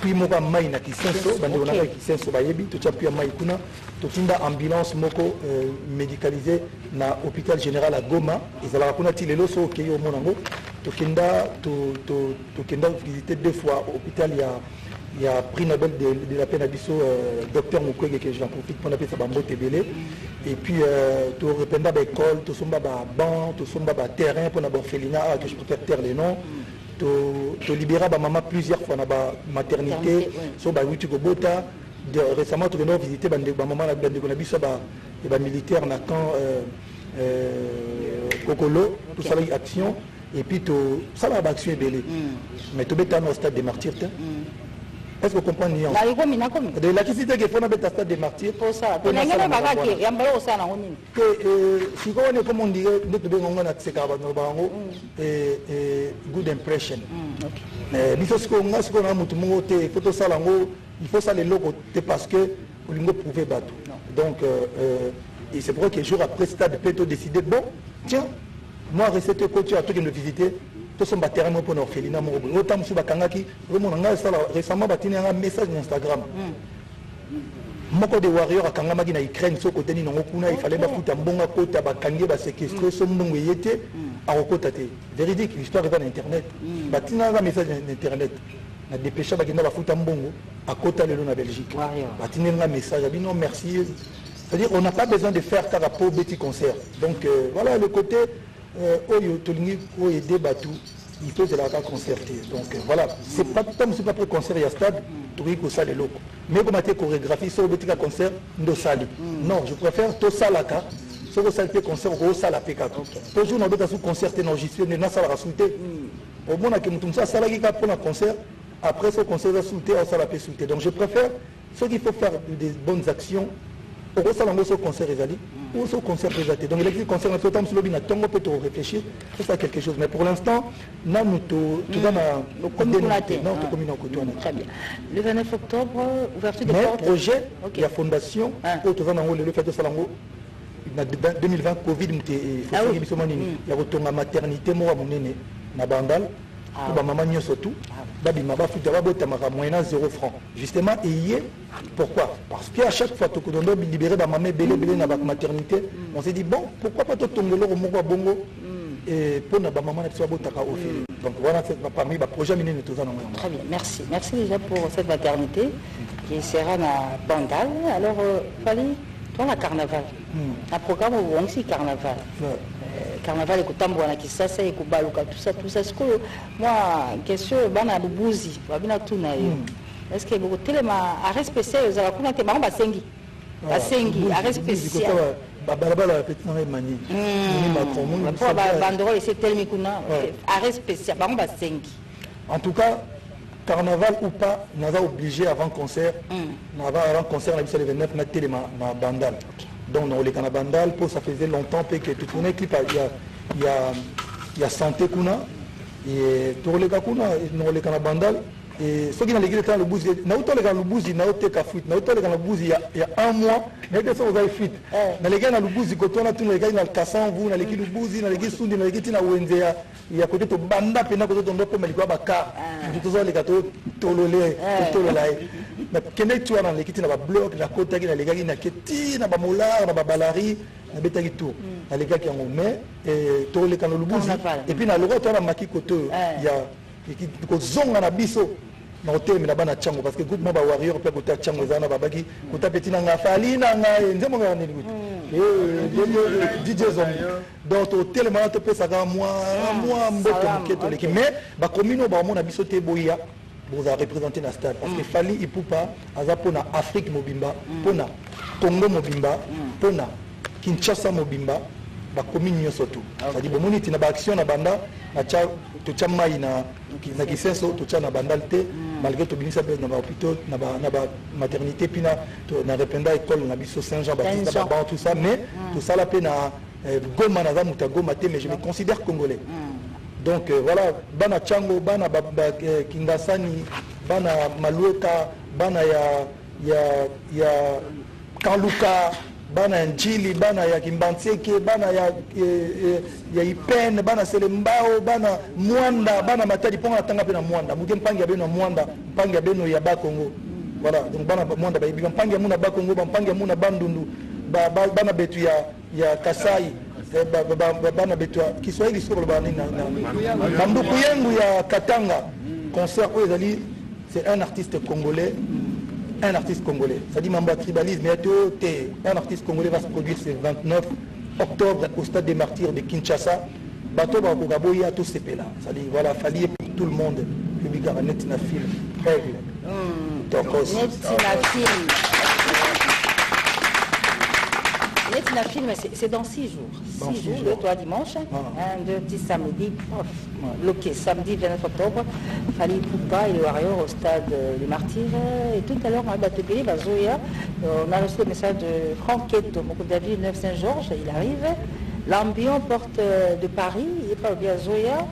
pui moko ya mai na kisenso bandeko nanga ya kisenso bayebi totya pui ya mai kuna totinda ambulance moko médicalisé na hôpital général ya goma ezalaka kuna ti lelo so okei omona yango tokenda tokenda visiter deux fois hôpital ya ya prix nobel de, de la paix na biso euh, docteur mukwege que j'en profite mpona apesa bambote ebele et puis euh, torependa baécole tosomba baban tosomba baterrain mpona baorphelinat awa que je préfère taire les noms. Tolibéra bamama plusieurs fois na bamaternité so bawuti kobota récemment tokenda visiter bamama na bandeko na biso ya bamilitaire na camp kokolo tosalaki action et puis tosalaka baaction ebele mais tobetana au stade des martyrs te est ce que comprendre nuance elakisi teke mpona beta stade des martyrs. Sikoyo wana ekoma ondire nde tobenga ngo na sekaka bato na bango good impression. Biso sikoyo nga sikoyo na motu moko te fo tosala yango il faut sala eloko te parce que olingi oprouve bato donc et c'est pourquoi que jour après stade mpe todécide bon tiens moi recette ekoti atokende visiter tosomba terrain moko mpona orphelina moko boye ota mosusu bakangaki omona ngai esala récemment batini yanga message na instagram. Moko de warrior akangamaki na ukraine so koteni nango kuna ifale bafuta mbongo akota bakangi basekestre so mbongo eye te akokota te véridique l'histoire eza na internet. Batina yanga message na internet. Na dépêcha bakenda bafuta mbongo akota lelo na belgique. Batini yanga message abi non merci. C'est-à-dire on n'a pas besoin de faire kaka po beti concert. Donc euh, voilà le côté oyo tolingi oyede bato il faut ezalaka concerté donc voilà. C'est pas tant mosusu pas concert ya stade tokoki kosala eloko. Mais koma te chorégraphie soki obetika concert nde osali non je préfère tosalaka soki osali te concert okosala mpe kaka toujours na obeta su concert te na enregistre nde nasalaka su te omonaki moto mosusu asalaki kaka mpona concert après so concert eza su te osala mpe su te donc je préfère soki il faut faire des bonnes actions okosala yango so concert ezali ou so concert eza te donc elakisi concert na biso lobi na ntongo mpe toréfléchir tosala quelque chose. Mais pour l'instant nanu toza na tokomi na koto wana le 29 octobre ouverture mais projet ya fondation oyo toza nango lelo fe tosala yango na 2020 covid moto efosaki biso mwa nini. Ya kotonga maternité moko ya monene na bandal po bamama nyonso tu babima bafuta babotamaka moyena 0 franc. Justement eye pourquoi? Parce que à chaque fois tokodondo libéré bamama ebele ebele na bamaternité on s'est dit bon pourquoi pas totonga eloko moko ya bongo? Mpo na bamama na biso babotaka ofele donc voilà parmi baprojet minene toza nango très bien merci. Merci déjà pour cette maternité qui sera na bandal alors euh, fali toi na carnaval. Na programme obongisi carnaval carnaval ekotambola na kisasa ekobaluka tout ça tout ça. Sikoyo mwa question bana lubuzi babina tuna yo. Est ce que bokotelema arrêt spécial ezala kuna te bango basengi. Basengi arrêt spécial. babalabala peti nanga emani po bandrole esi etelemi kuna arrêt spécial bango basengi. En tout cas carnaval ou pas naza obligé avant concert. Avant concert na biso le 29 natelema na bandal donc nakoleka na bandal mpo ça faisait longtemps mpe ke totourne clip ya, ya, ya santé kuna tokoleka kuna nakoleka na bandal soki naleki leka na lubuzi nauti oleka na lubuzi naoteka fuite nauti oleka na lubuzi ya un mois nayebi te soki ozali fuite naleki na lubuzi koto wana tu nalekaki na kasanvu naleki lubuzi naleki sundi naleki ntina wenze ya kote tobanda mpena kote tondo pema likolo ya bakar motu tozaleka tolole tolola ye nakende ti wana naleki ti na bablok nakotaki nalekaki nake ti na bamolar na babalari nabetaki tour nalekaki yango. Mais toleka na lubuzi epuis naloka to wana maki kote oyo ya kozonga na biso na kotelemela bana ntiango parce que groupe mo bawarrior mpe kota ntiango eza na babaki kota peti na nga fali na ngai nzembo ngai nini? Kuti dj zongi donc totelema wana topesaka mwa mwa mboto moke toleki. mais bakomino baomona biso te boya bozala représente na stade. Parce que fali ipupa aza mpona afrique mobimba mpona congo mobimba mpona kinshasa mobimba bakomi nyonso tu. Cedi bomoni ti na baaction na banda totya mai na kisenso. totya na bandal te malgré tobimisa mpe na bahôpitaux na bamaternité mpi na rependa école na biso saint jean baptiste na baban tout ça. Mais tosala mpe na goma naza moto ya goma te mais je me considère congolais donc voilà bana tiango bana kingasani bana malueka bana ya ya ya kanluka bana ya njili bana ya kimbantseke bana ya, ya, ya ipene bana selembao bana mwanda bana matadi. Mponga natanga mpe na mwanda. Moke mpangi ya beno ya mwanda mpangi ya beno ya bakongo. Voilà donc bana mwanda bayebi bampangi ya mu na bakongo bampangi ya mu na bandundu bana betu ya, ya kasai bana betu ya kiswahili siko balobaka nini ya katanga concert oyo ezali c'est un artiste congolais un artiste congolais. Ça dit Mamba Tribalisme, mais un artiste congolais va se produire ce 29 octobre au stade des martyrs de Kinshasa. Bateau Bakogaboya, tout ces là. Ça dit, voilà, fallait pour tout le monde. Na film. Règle. Donc, net film, c'est dans six jours. Six, six jours, le toi dimanche, ah. un, deux, dix samedi. Ok, samedi 29 octobre, Fali Poupa et les Warriors au stade des Martyrs. Et tout à l'heure, on a Bazoya. On a reçu le message de Franck Keto, mon David 9 Saint-Georges, il arrive. L'ambiance porte de Paris, il n'est pas bien Zoya.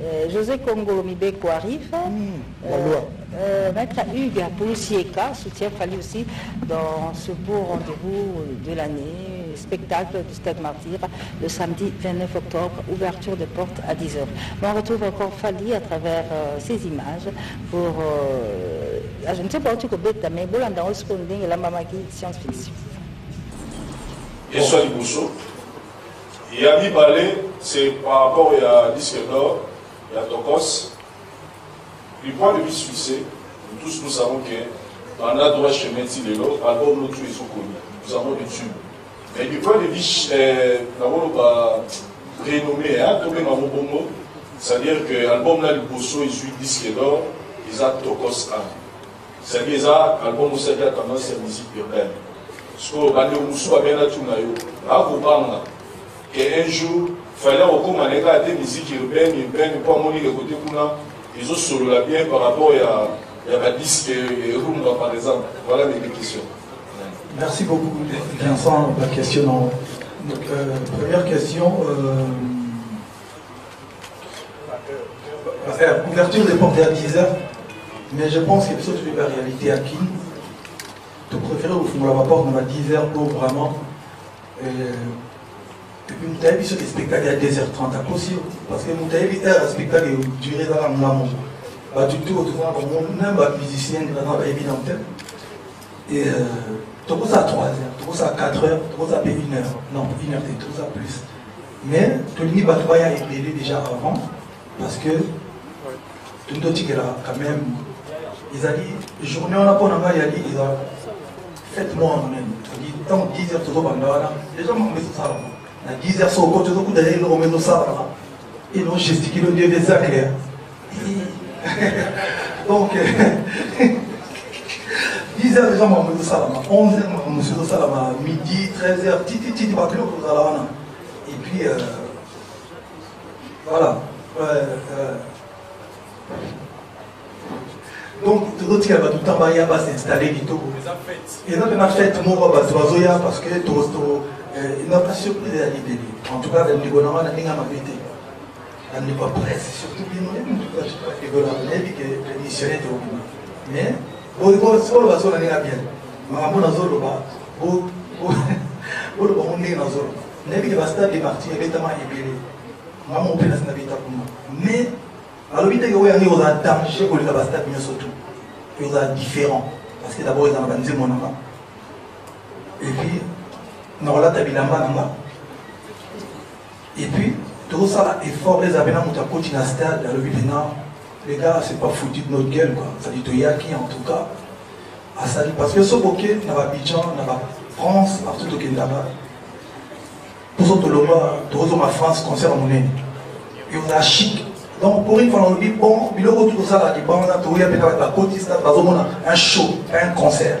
Euh, José Congolo Mibeko arrive. Mmh, euh, euh, Maître Hugues Poulousieka soutient Fali aussi dans ce beau rendez-vous de l'année, spectacle du Stade Martyr, le samedi 29 octobre, ouverture de porte à 10h. on retrouve encore Fali à travers ces images pour. je ne sais pas où tu peux mais Bolanda et la Mamaki science-fiction. Et soit Bousso. Il y a mis parler, c'est par rapport à disque d'or, y a Tokos. Du point de vue succès, nous tous nous savons que dans la droit chemin l'autre, album nous tous les connus. Nous avons des. Mais du point de vue, pas renommé, hein, comme dans mon bongo, c'est-à-dire que l'album là, le Bosso, il suit disque d'or, ils ont Tokos 1. C'est-à-dire que l'album a tendance à musique urbaine. Parce que bande musu babena tuna yo akobanga ke un jour fallait okóma neka ate musique urbaine urbaine mpo le côté kuna ezosolola bien par rapport ya ya badisque erunga par exemple. Voilà mes questions. Merci beaucoup Vincent la question. Euh, première question euh, euh, ouverture des portes à 10 heures mais je pense que ça tu la réalité à qui? Tu préfères ouvrir la porte dans 10 heures pour vraiment mutayebi soki spectacle ya 2h30 akosi parce que mutayebi heure ya spectacle dure ezaka malamu bato te otozana bamona bamusicien baza bayebi na te tokosala 3 heures tokosala 4 heures tokosala mpe 1 heure. Non 1 heure te tokosala plus. Mais tolingi bato baya ebele déjà avant parce que tolingi totikela quand même ezali journée wana mpo na ngai yali eza fête moko monene toki ntango 10 heures tozobanda wana déjà makambo ezosalama na 10 heures soko tozokuta ye eloko mpe ezosalama eno gesticule ndieu eza clair donc 10 heures déjà makambo ezosalama 11 heures makambo mosu ezosalama midi 13 heures. Titititi babiloko kozala wana et puis euh, voilà. Euh, euh, donc tozotikala bato ntango baya basinstalle kitoko. Eza mpe na fete moko bato bazoya parce que il n'a pas surpris à libérer. En tout cas, le a. Dans le presse, surtout, il le gouvernement a dit que le au. Mais, il le n'a pas bien. Maman, on a il. Mais, il a danger le. Il a différent. Parce que d'abord, il a mon enfant. Et puis, nakolata bilamba na nga et puis tozosala effort ezala na moto na stade gars c'est pas foutu de notre gueule quoi. Sadi toyaki en tout cas parce que soki oke na babidjan na bafrance partout tokendaka poso tolongwa tozonga france concert monene ezala chic. Donc pour une fois nalobi bon biloko tu tosala libanda toya mpena bato bakoti stade un show un concert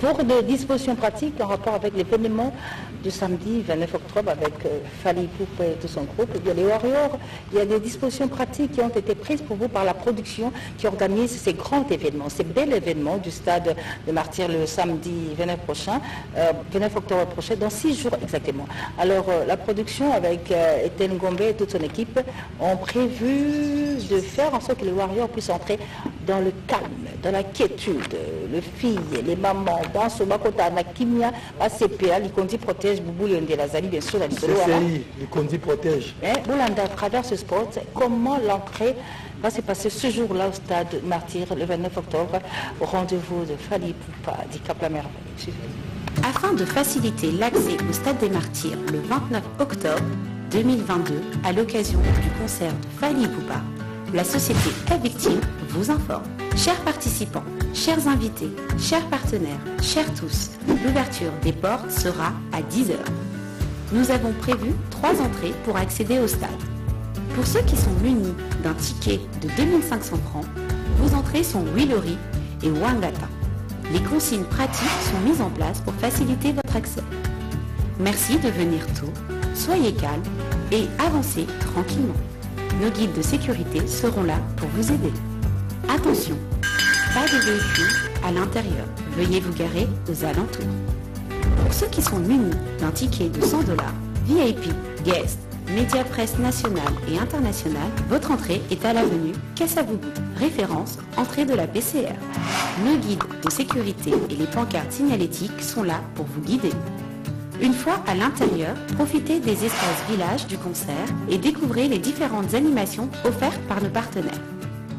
Pour des dispositions pratiques en rapport avec l'événement du samedi 29 octobre avec euh, Fali Poupe et tout son groupe, y a les Warriors, il y a des dispositions pratiques qui ont été prises pour vous par la production qui organise ces grands événements, ces bels événements du stade de Martyr le samedi 29 prochain, 29 euh, octobre prochain, dans six jours exactement. Alors euh, la production avec Etienne Gombe et toute son équipe ont prévu de faire en sorte que les Warriors puissent entrer dans le calme, dans la quiétude, les les mamans, dans ce makota, na kimia, ACPA, l'Ikondi protège, Boubou Yonde Lazali, bien sûr, la CCI, l'Ikondi protège. Boulanda, à travers ce sport, comment l'entrée va se passer ce jour-là au stade Martyr, le 29 octobre, au rendez-vous de Fali Poupa, du Cap la Merveille. Afin de faciliter l'accès au stade des Martyrs le 29 octobre 2022, à l'occasion du concert de Fali Poupa, la société Victime vous informe. Chers participants, chers invités, chers partenaires, chers tous, l'ouverture des portes sera à 10h. Nous avons prévu trois entrées pour accéder au stade. Pour ceux qui sont munis d'un ticket de 2500 francs, vos entrées sont Willory et Wangata. Les consignes pratiques sont mises en place pour faciliter votre accès. Merci de venir tôt, soyez calme et avancez tranquillement. Nos guides de sécurité seront là pour vous aider. Attention, pas de véhicules à l'intérieur. Veuillez vous garer aux alentours. Pour ceux qui sont munis d'un ticket de 100 dollars, VIP, guest, média presse nationale et internationale, votre entrée est à l'avenue Kassabou. Référence, entrée de la PCR. Nos guides de sécurité et les pancartes signalétiques sont là pour vous guider. Une fois à l'intérieur, profitez des espaces villages du concert et découvrez les différentes animations offertes par nos partenaires.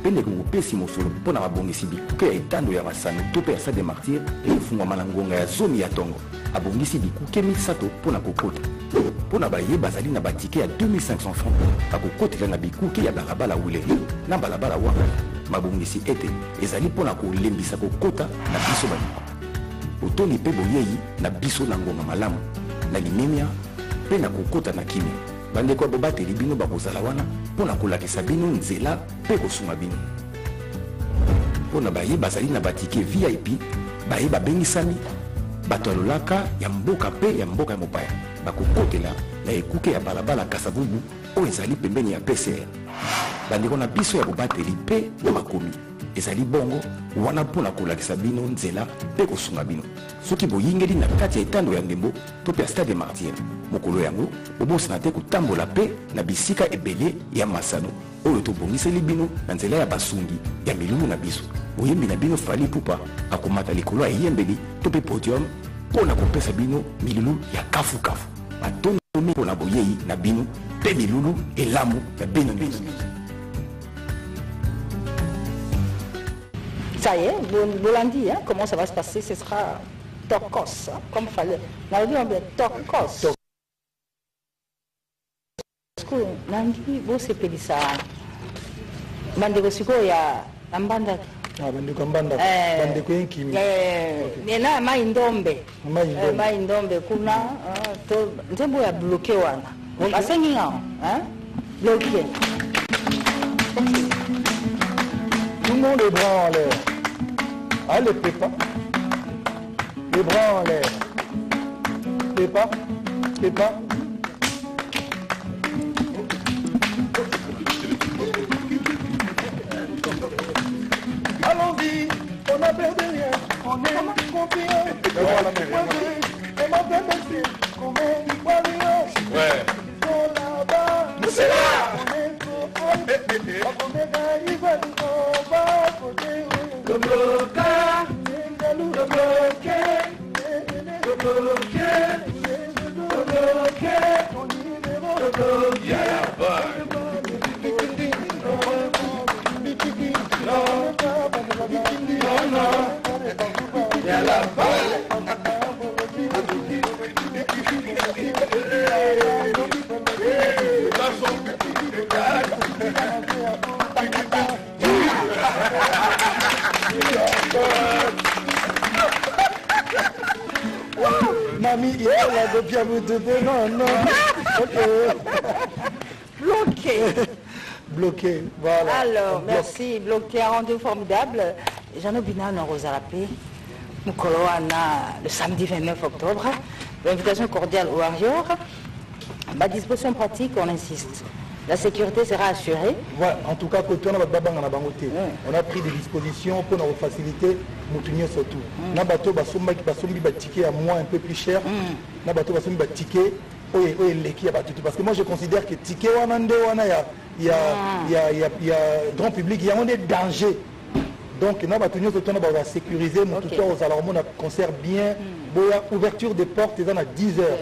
mpe ndeko mopesi mosolo mpo na babongisi bikuke ya etando ya masano to mpe ya stade martyr ekofungwama na ngonga ya zomi ya tongo. Abongisi bikuke misato mpo na kokota. Mpo na baye bazali na batike ya 2500 francs. Bakokotela na bikuke ya balabala wileri na balabala wanga mabongisi ete ezali mpo na kolembisa kokota na biso bandeko botondi mpe boyei na biso na ngonga malamu. Na limemia mpe na kokota na kimia bandeko ya bobateli bino bakozala wana mpo na kolakisa bino nzela mpe kosunga bino. Mpo na baye bazali na batike vip baye babengisami bato ya lolaka ya mboka mpe ya mboka ya mopaya. Bakokotela na ekuke ya balabala kasavubu oyo ezali pembeni ya pcr bandeko na biso ya bobateli mpe na makomi ezali bongo wana mpona kolakisa bino nzela mpe kosunga bino. Soki boyingeli na kati ya etando ya ndembo to mpe ya stade martyr mokolo yango bobosana te kotambola mpe na bisika ebele ya masano oyo tobongiseli bino na nzela ya basungi ya milulu na biso. Boyembi na bino fali pupa akomata likolo ya eyembeli to mpe podium mpo na kopesa bino milulu ya kafukafu. Batondomi mpo na boyei na bino mpe milulu elamu ya bino nyonso Ça y est, vous, vous dit, hein, comment ça va se passer, ce sera Tokos, hein, comme fallait. On dit on dit bandeko sikoyo ya na mbandaka bandeko ya mbandaka bandeko yenkimi nena mai ndombe Mai Ndombe. Eh, mai ndombe kuna ah, to nzembo ya bloke wana. Basengi ngao bloke Tout le monde les bras en l'air. Ah, les pépas. Les bras en l'air. Pépas. Pépas. Allons-y, on n'a perdu rien, on est confiant. Et ma belle monsieur, on est warrior. Ouais. Là-bas. C'est là. On est trop haut. On est arrivé, on va côté. Yeah. Mami, yeah, la go pia boutete, non, non. Bloqué. bloqué, voilà. Alors, merci. Bloqué, un rendez-vous formidable. J'en ai bien un rose à la paix. Nous collons le samedi 29 octobre. L'invitation cordiale aux warriors. Ma disposition pratique, on insiste. La sécurité sera assurée. Voilà, en tout cas, côté on a on a pris des dispositions pour nous faciliter Moutounio surtout. Na bateau basomba qui basombi ba ticket à moins un peu plus cher. Bateau batutu parce que moi je considère que ticket ya ya ya ya grand public il y a des dangers. Donc na bato nyonso tona ba sécuriser motu to ozala komona concert bien ouverture des portes na 10 heures.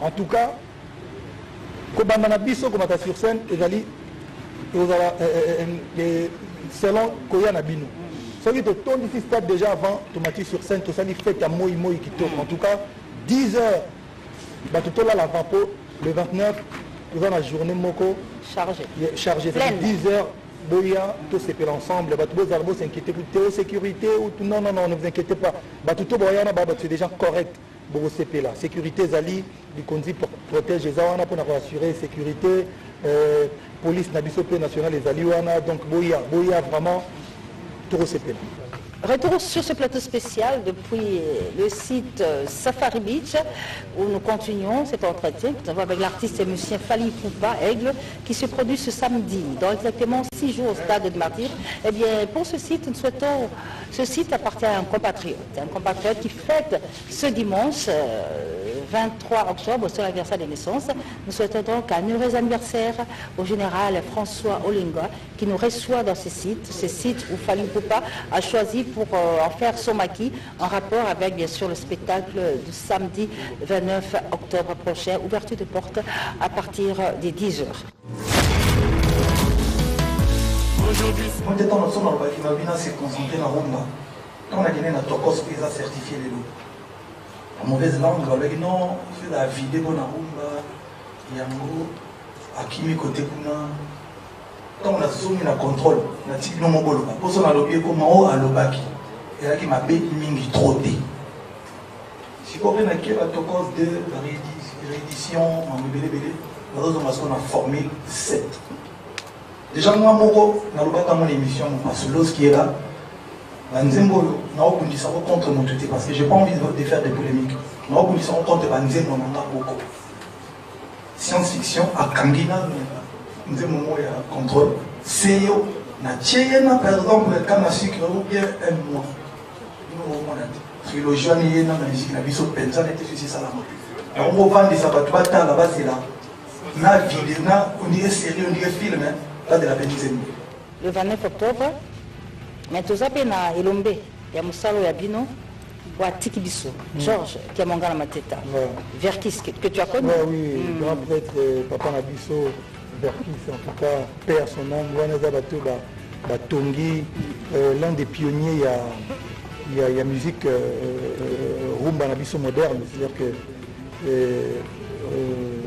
En tout cas kobanda na biso komata sur scène ezali ozala selon koya na bino. Soki totondisi stade déjà avant tomati sur scène tosali fete ya moi moi kitoko. En tout cas 10 heures bato tolala avant mpo le 29 toza na journée moko chargé chargé 10 heures boya tosepela ensemble bato bozala bosinquiété te sécurité non non non ne vous inquiétez pas. Bato to boya na ba bato c'est déjà correct bokosepela sécurité ezali likonzi protège eza wana mpona koassurer sécurité euh, police na biso nationale ezali wana. Donc boya boya vraiment tokosepela Retour sur ce plateau spécial depuis le site Safari Beach où nous continuons cet entretien nous avons avec l'artiste et musicien Fali Poupa Aigle qui se produit ce samedi dans exactement six jours au stade de Martyr. Eh bien, pour ce site, nous souhaitons, ce site appartient à un compatriote, un compatriote qui fête ce dimanche 23 octobre sur l'anniversaire des naissances. Nous souhaitons donc un heureux anniversaire au général François Olinga qui nous reçoit dans ce site, ce site où Fali Poupa a choisi pour euh, en faire son maquis en rapport avec bien sûr le spectacle du samedi 29 octobre prochain, ouverture de portes à partir des 10 heures. Aujourd'hui, on a sommes qui va se concentrer dans Rumba. On a gagné notre tokos qui a certifié les lots. En mauvaise langue, on a dit non, il fait la vidéo dans Rumba, Yango, Akimi côté Kuna. Ntango nazomi na contrôle natiki bino boloba mposo nalobi ekoma o alobaki ezalaki mabe mingi tro te sikoyo mpe nakie batokose de réédition mambo ebelebele bazozonga siko na formule 7 déjà nga moko nalobaka mo na émission mopasuloski ela banzembo oyo naokundisa ko contre moto te parce que j'ai pas envie de faire des polémiques. Naokundisa ko contre banzembo na nga moko science fiction akangi nanu nzembo moko ya contrôle. Seyo natie ye na par exemple ka na sucre ou bien un mois. Nomona te trilogie wani ye na na musike na biso mpenza nete sosi esalama yango kovandisa bato batala bazela na vide na ondire série ondire film bazela mpe nzembo le 29 octobre mais toza mpe na elombe ya mosala oyo ya bino watiki biso georges mateta verkis que tu as connu. Oui grand prêtre papa Berkis, en tout cas, père son nom, Batongi, l'un des pionniers, il y musique euh, euh, moderne, c'est-à-dire que euh,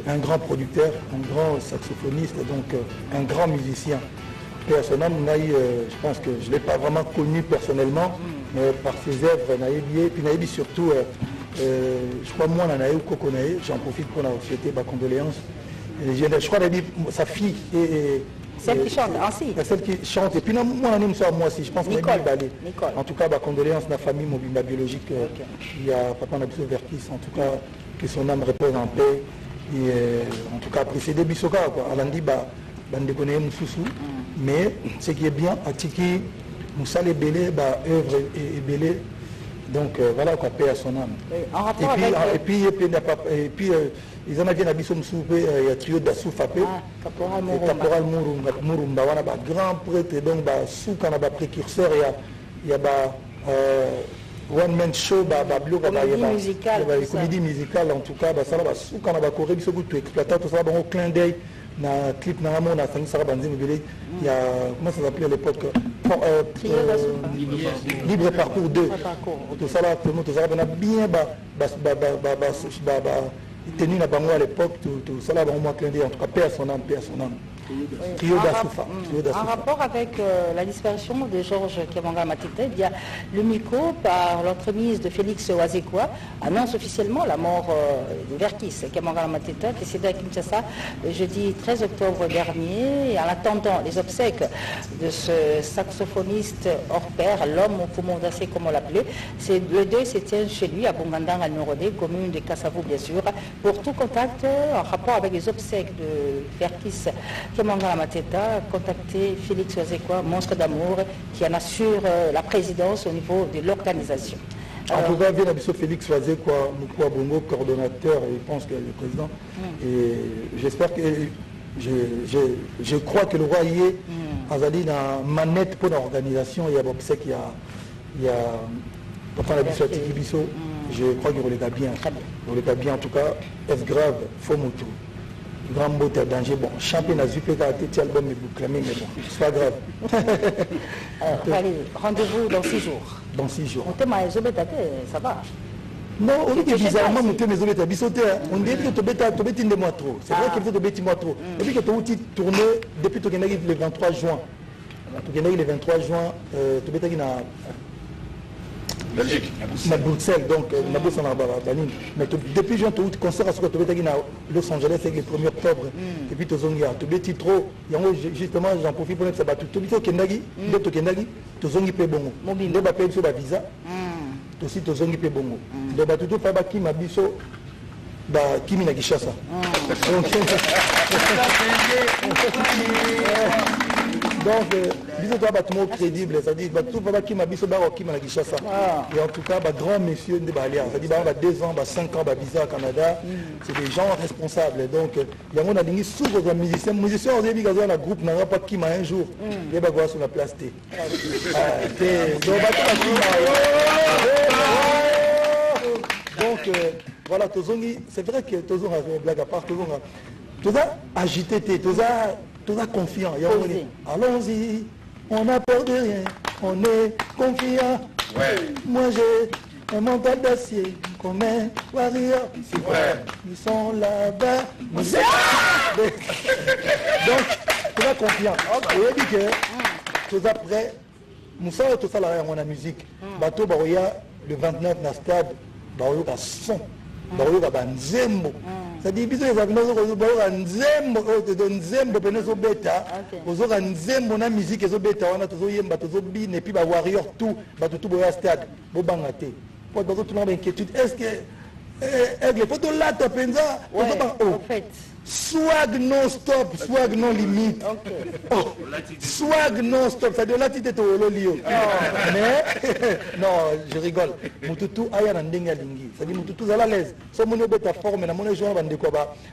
un grand producteur, un grand saxophoniste, donc un grand musicien. Nom, je pense que je ne l'ai pas vraiment connu personnellement, mais par ses œuvres, Naïbi, puis Naïbi surtout, je crois moi, Kokonaï, j'en profite pour la souhaiter ma condoléance je crois que sa fille est, celle qui chante ainsi celle qui chante. Et puis moi moi aussi je pense que Nicole. Nicole. en tout cas ma condoléance la famille mobile biologique okay. il y a papa Nabiso Vertis en tout cas que son âme repose en paix. Et en tout cas précédé Bisoka quoi. Alandi ba bande connaît Moussou mais ce qui est bien Atiki Moussa les belé ba œuvre et belé donc euh, voilà quoi paix à son âme. En et, puis, avec, et puis et puis et puis euh, ils en avaient na biso mosusu mpe ya trio dasufa mpe caporal murumba wana bagrand prêtre donc basuka na baprécurseur ya ba one man show babiloko comédie musicale en tout cas basala basuka na bakore biso kutu exploitant tosala bango clin d'œil na clip na ngamo na asangisaka banzembo ebele ya comment ça s'appelait à l'époque euh, euh, libre parcours 2 tosala vraiment tozala bana bien tenu na bango à l'époque tosala bango mwa clin d'œil en tout cas paix à son âme paix à son âme En rapport. Avec euh, la disparition de Georges Kiamanga Matete, le MICO, par l'entremise de Félix Oazekwa, annonce officiellement la mort euh, de Verkis. Kiamanga Matete, décédé à Kinshasa le jeudi 13 octobre dernier. Et en attendant les obsèques de ce saxophoniste hors pair, l'homme au poumon d'acier comme on l'appelait, le deuil se tient chez lui à Bongandang, à Nurodé, commune de Kassavou bien sûr. Pour tout contact en rapport avec les obsèques de Verkis Kiamanga Mateta, contactez Félix Oazekwa, monstre d'amour, qui en assure euh, la présidence au niveau de l'organisation. En tout cas, bien Félix Oazekwa, Moukwa Bongo, coordonnateur, et je pense que le président. Mm. Et j'espère que je, je, je, crois que le roi y est, mm. Azali, dans manette pour l'organisation, il y a Bobsek, il y a, il y a Papa Tiki Biso, mm. je crois qu'il relève bien. Il relève bien, en tout cas, est grave, faut mon tour grand mot à danger. Bon, champion a zuppé à tête album et bouclamé, mais bon, c'est pas grave. euh, allez, rendez-vous dans six jours. Dans six jours. On te m'a ça va. Non, on dit bizarrement, on te met à bisoter. On dit que tu bêtis de moi trop. C'est vrai qu'il faut te bêtir moi trop. Et puis que tu as tourné depuis que tu le 23 juin. Tu as le 23 juin, tu bêtis Belgique. Na Bruxelles donc euh, nabosana banini mais depuis juin touti concert a soki tobetaki na Los Angeles le 1er octobre. Et puis tozongi a tobeti trop. Yango justement j'en profite mpo nayebisa bato tobiti okendaki nde tokendaki tozongi mpe bongo. Nde bape biso bavisa tosi tozongi mpe bongo. Donc bato tofa bakima biso bakimi na Kinshasa donc biso toza bato moko crédible c'est-à-dire bato babakima biso bakokima na kinshasa. Et en tout cas bagrand messieurs nde balia c'est-à-dire baa ba 2 ans ba 5 ans babisa canada c'est des gens responsables. Donc yango nalingi suki kozwa musicien musicien ozeyebi kazoya na groupe nanga mpo akima un jour ye bakoya sur la place te te donc bato bakima donc voilà tozongi c'est vrai que tozonga blague à part tozonga toza agité te toza tout ça confiant. Allons-y, on n'a peur de rien, on est confiant. Ouais. Moi j'ai un mental d'acier comme un warrior. Ouais. Ils sont là-bas. Donc, tout ça confiant. Et dit que tout ça prêt. Nous sommes tout ça là, on a musique. Bateau Baroya, le 29 dans le stade, Baroya, son. Baroya, Banzembo. C'est-à-dire biso ezalaki nazokozoka nzembo oyo nzembo pene ezobeta ozoka nzembo na musike ezobeta wana tozoyemba tozobina epuis bawarrior tout bato tu boya stade bobanga te. Po bazotuna bainquiétude est ce que aigle po tolata mpenza swag non stop swag non limite oh, swag non stop c'est-à-dire olati te toololi yo mais non je rigole. Mututu aya na ndenge alingi c'est-à-dire mututu zala l'aise. So moni obeta forme na moni jour bandeko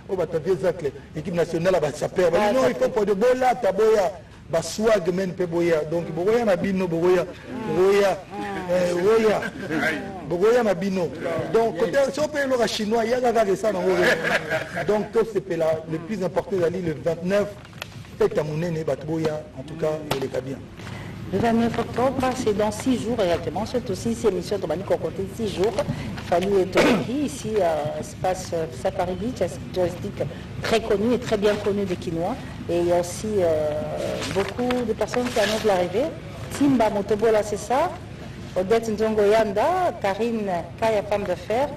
oyo batavie zacle équipe nationale ya basaper bali non il faut pode bolata boya. Baswag men mpe boya. Donc bokoya na bino bokoya bokoya bokoya bokoya na bino donc so mpe eloka chinois yaka kaka esa nango donc tosepela le plus important ezali le 29 fete ya monene bato boya en tout cas eleka bien Le 29 octobre, c'est dans six jours exactement. C'est aussi cette émission de Mani compté six jours. Fallu être ici à Espace Safari Beach, un touristique très connu et très bien connu des Quinois. Et il y a aussi euh, beaucoup de personnes qui annoncent l'arrivée. Timba Motobola, c'est ça? Odette Nzongo Yanda, Karine Kaya, femme d'affaires.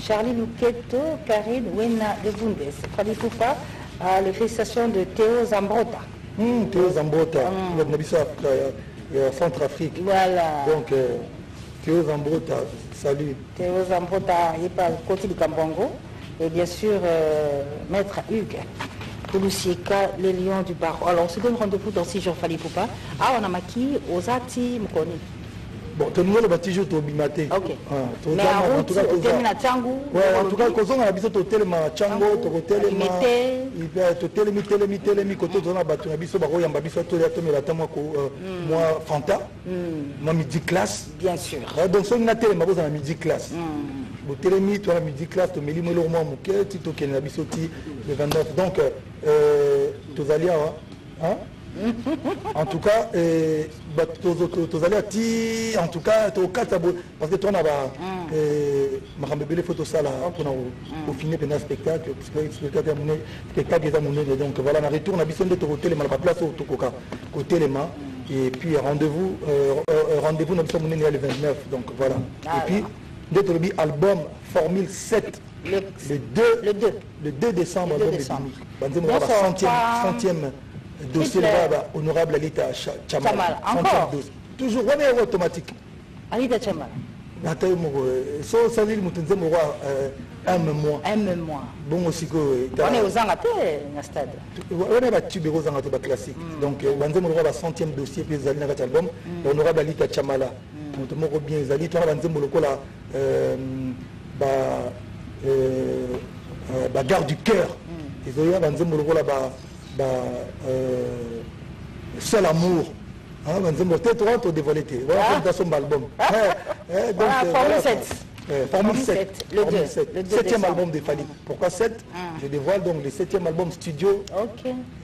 Charlie Luketo, Karine Wena de Bundes. Fali Poupa, à la félicitations de Théo Zambrota. Mmh, Théo Zambrota, mmh. Centrafrique. Voilà. Donc, euh, Théo Zambrota, salut. Théo Zambrota, il parle côté du Cambongo. Et bien sûr, euh, Maître Hugues. Toulousieka, les lions du bar. Alors, on se donne rendez-vous dans six jours, Fali Poupa. Ah, on a maquillé aux Ati Mkoni. Bon toninga loba ti jour tobima te ntango en tout cas kozonga na biso totelema ntango tokotelema totelemi telemi telemi kote toza na bato na biso bakoyamba biso tolia tomela ata mwa mwa fanta. Mwa midi classe. Bien sûr. Donc soki natelema kozala na midi classe. Botelemi toza na midi classe tomeli mwa eloko mwa moke ti tokende na biso ti le 29 donc tozali awa en tout cas tozali ati en tout cas tokata parce que tona makambo ebele fo tosala mpona kofine mpena spectacle spectacle eza monene donc voilà na retour na biso nde tokotelema na baplace oyo tokoka kotelema et puis rendez-vous euh, euh, rendez-vous na biso monene ya le 29 donc voilà. Et puis nde tolobi album formule 7 Le, le 2 le 2 le 2 décembre Le 2 album banzembo Donc, ba centième dossier Hitler. na ba honorable Alita Cha- Chamala. Encore. centième dossier toujours wana yango automatique. Alida chamala ata yo moko eh, so osaleli moto nzembo roi un mois. Un mémoire bongo sikoyo ta- wana ozanga te na stade. Wana batube ekozanga te baclassique donc eh, banzembo lokola ba centième dossier mpe ezali na kati ya album honorable alita chamala. Moto moko bien ezali twana banzembo lokola euh, ba euh, euh, bagarde du cœur. Ezoya banzembo lokola ba ba euh, seul amour Ah, banzembo te Ah. tasomba album Ah, euh, formule voilà, sept. quoi. Euh, Formule Formule 7. sept, le Formule deux, 7. le deux Septième décembre. album de Fali. Pourquoi 7 Je dévoile donc le septième album studio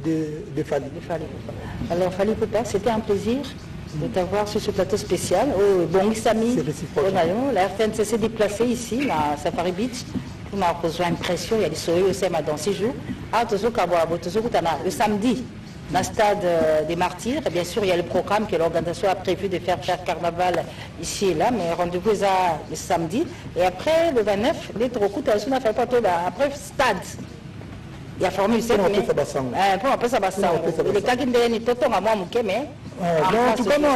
de, de Fali. de Fali Poupa. Alors Fali Poupa, c'était un plaisir de t'avoir sur ce plateau spécial. Oh, bon, réciproque. la RTNC s'est déplacée ici, à Safari Beach. On a reçu impression, il y a des sourires aussi dans six jours. Ah. Le samedi, dans le stade euh, des martyrs, bien sûr, il y a le programme que l'organisation a prévu de faire faire carnaval ici et là, mais rendez-vous le samedi. Et après, le 29, les Trokout, on a fait pas tout, là. après, stade. Il y a formule 7, Pour mais... appeler ça basango. Eh, pour appeler ça basango. Pour appeler ça Le basango. kaki ndeni totonga mwa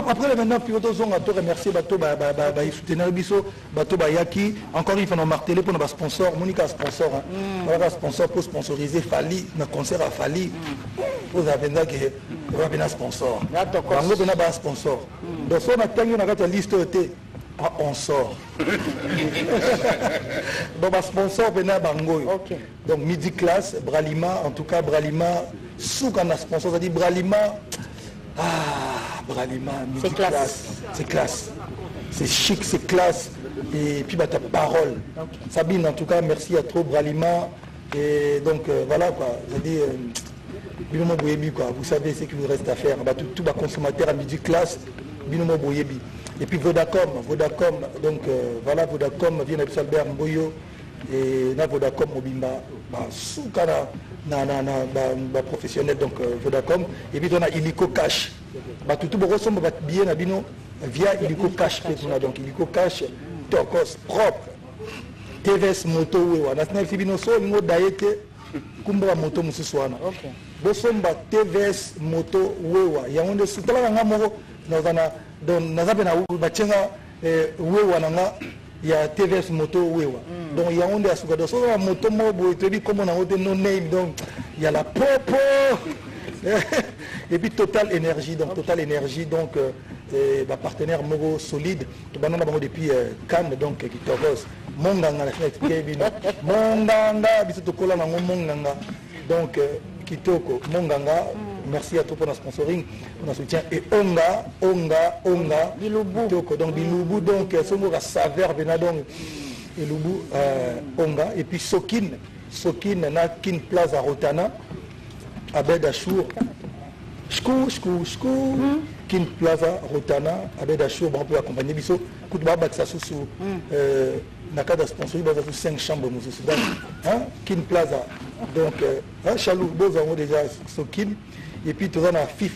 après le 29, puis tozonga to remercier bato ba ba ba ba soutenir biso bato ba yaki. Encore il faut nous marteler pour nos sponsors Monica sponsor hein. voilà sponsor pour sponsoriser Fali na concert à Fali. Avez bien que va bien sponsor. Bango bena ba sponsor. Donc so na tangi na kati ya liste oyo te ah, on sort. Donc basponsor mpena bango oyo Ok. donc midi classe bralima en tout cas bralima suka na sponsor c'est-à-dire bralima. Ah bralima midi C'est classe. c'est classe. C'est chic c'est classe. Et puis bah ta parole. Sabine en tout cas merci à trop bralima. Et donc euh, voilà quoi. C'est-à-dire euh, binomo boyebi quoi. Vous savez ce qu'il vous reste à faire. Bah, tout, tout bah, consommateur à midi classe binomo boyebi et puis Vodacom Vodacom donc euh, voilà Vodacom vient d'Abs Albert Mboyo et na Vodacom mobimba. Bah, suka na na na na ba, ba professionnel donc euh, Vodacom. Et puis on a Illico Cash. Bah tout beaucoup sommes bah, bien na bino via Illico Cash donc Illico Cash tokos propre. Tvs moto oyo wana sinayebisi bino so olingo daye te kumba moto mosusu wana. Bosomba tvs moto wewa yango nde talaka nga moko naza na donc naza mpe na batienga eh, wewa na nga ya tvs moto wewa donc yango nde asuka donc soza na moto moko boye toyebi nkombo nango te no name donc ya la popo et puis Total Énergie, donc Total Énergie, donc euh, euh, bah, partenaire moko solide, to banana bango depuis euh, Cannes, donc qui togos. Monganga na expliquer bino. Monganga, biso to kola nango monganga. Donc euh, kitoko monganga. Merci à toi pour notre sponsoring, pour notre soutien. Et Onga, Onga, Onga. Bilubu. Donc Bilubu, donc euh, songo la saveur bena donc et Lubu euh, Onga. Et puis Sokin, Sokin na Kin Plaza Rotana. Abed Achour, Shkou, Shkou, Shkou, Kin Plaza, Rotana, Abed Achour, bon, on peut accompagner Bisso, Kout Babak Sassou, euh, Nakada sponsorisé, Baza sous 5 chambres, Moussou Soudan, hein, Kin Plaza, donc, euh, hein, Chalou, on déjà, so Kin, et puis, as un FIF,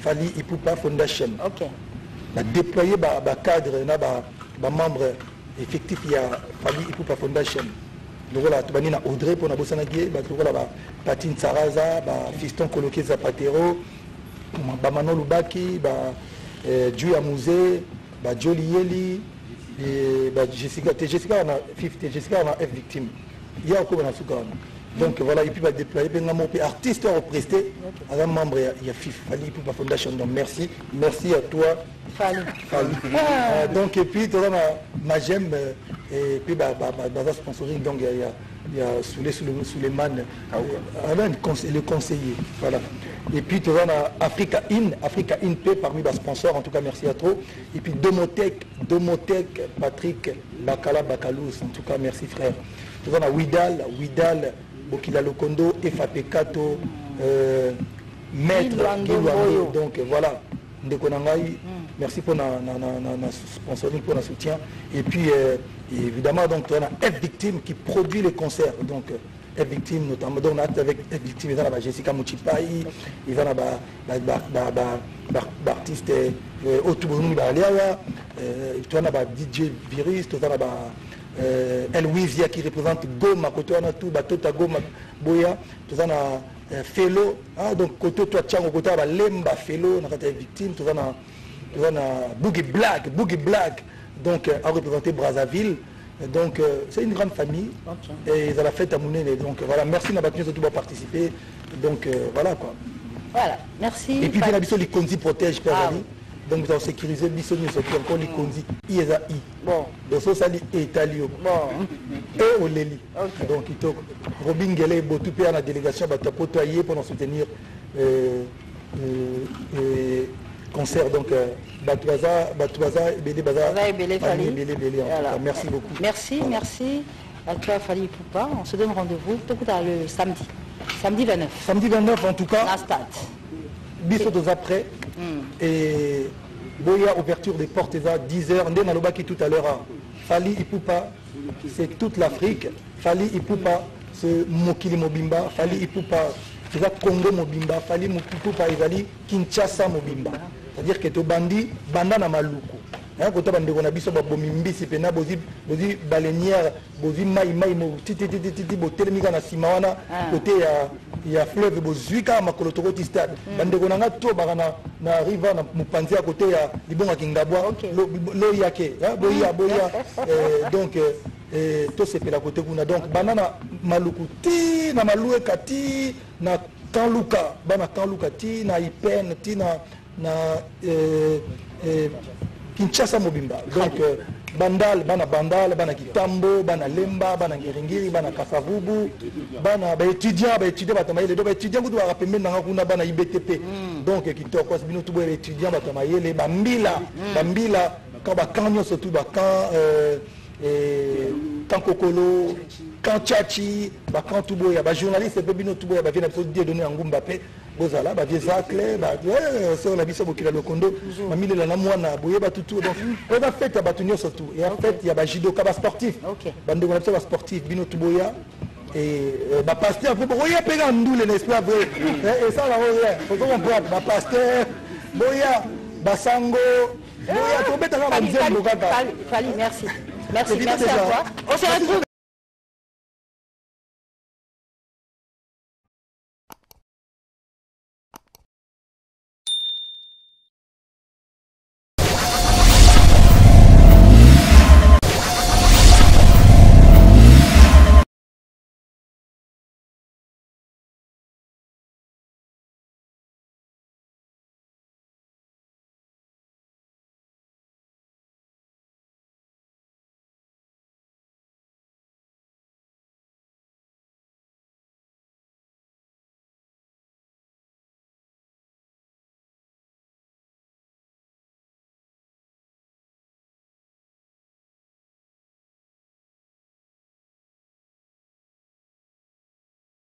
Fali Ipupa Foundation, Ok. na déployer ba, ba na effectif ya Fali Ipupa Foundation. Lokola tobandi na audrey mpo na bosanaki ye bato lokola saraza ba fiston koloke zapatero bamano lubaki ba eh, ju ya musée yeli jessica te jessica wana fif te jessica wana f victime. Ya okoba na suka wana donc voilà et puis badéploye mpe nga moko mpe artiste oyo represté aza membre ya, ya fif fali ipupa foundation donc merci. Merci à toi Fali. Fali. Euh, donc et puis toza na gem euh, et puis ba- ba- ba- baza sponsoring donc il y a- il y a il y a Souley Souley- Souleymane euh, ah non, le conse- le conseiller voilà. Et puis toza na Africa In Africa In P parmi les sponsors en tout cas merci à trop. Et puis Domotech Domotech Patrick Bakala Bakalous en tout cas merci frère. Toza na Widal Widal Bokila Lokondo FAP Kato euh, maître Guilwando. Donc voilà, ndeko na ngai merci pour sponsoring pour le soutien. Et puis euh, évidemment donc on a F victime qui produit les concerts. Donc F victime notamment donc on a avec F victime ils ont Jessica Muchipai ils ont la artiste Otubonumi Baliawa tu as DJ Virus tu as la Elwizia qui représente Goma côté on a tout batota Goma Boya tu as la Felo donc côté toi tiens côté la Lemba Felo on a victime tu as la toza na boogie black boogie black donc a représenté brazzaville. Donc c'est une grande famille. Et ils ont la fête à monene donc voilà merci na bato nyonso tout participer. Donc voilà quoi. Voilà merci et puis mpe na biso likonzi protège mpe azali donc toza kosécurize biso nyonso encore likonzi i eza i. Donc osali etali yo e oleli donc kitoko robingele ebotu mpe ya na délégation bato ya poto aye mpona soutenir concert donc bato baza. Bato baza ebele baza ebele ebele merci beaucoup. Merci merci. À toi Fali Poupa on se donne rendez-vous tout le samedi. Samedi 29 samedi 29 en tout cas. La stade. Biso toza prêt mm. et boya ouverture des portes eza 10 heures. Nde nalobaki tout à l'heure Fali Ipupa c'est toute l'Afrique. Fali Ipupa c'est mokili mobimba. Fali Ipupa eza congo mobimba. Fali ipupa kinshasa mobimba. C'est-à-dire ke tobandi banda na maluku kota bandeko na biso babomi mbisi mpena bozwi balenière bozwi mai mai tititititi botelemi kaka na nsima wana kote ya fleuve bozwi kaka makolo tokoti stade. Bandeko na nga to baka na riva na mopanzi ya kote ya libonga kingabwa. Loyake boya boya. Donc tosepela kote kuna. Donc banda na maluku ti na malueka ti na kanluka bana kanluka ti na ipene ti na na eh, eh, kinshasa mobimba. Donc euh, bandal bana bandal bana kitambo bana lemba bana ngiringiri bana kasavubu bana baétudiant baétudiant bato mayele. Donc baétudiant kutu baka pembeni nanga kuna bana ibtp donc kitoko bino tu boye baétudiant bato mayele bambila bambila quand bakan nyonso tu bakan euh, kan kokolo kan tchachi bakan tu boya bajournaliste mpe bino tu boya bavie na biso die donné ya ngumba mpe bozala bavie zacle soo na biso bokila lokondo mamilela na mwana boyeba tutu donc oyo bafete ya bato nyonso tu ya fete ya bajidoka basportif bandeko na biso basportif bino tu boya bapaster mpe boya mpenga ndule na esprit vrai esala oyo ozo comprendre bapaster boya basango boya tobetaka banzembo kaka Merci, merci à toi. On se retrouve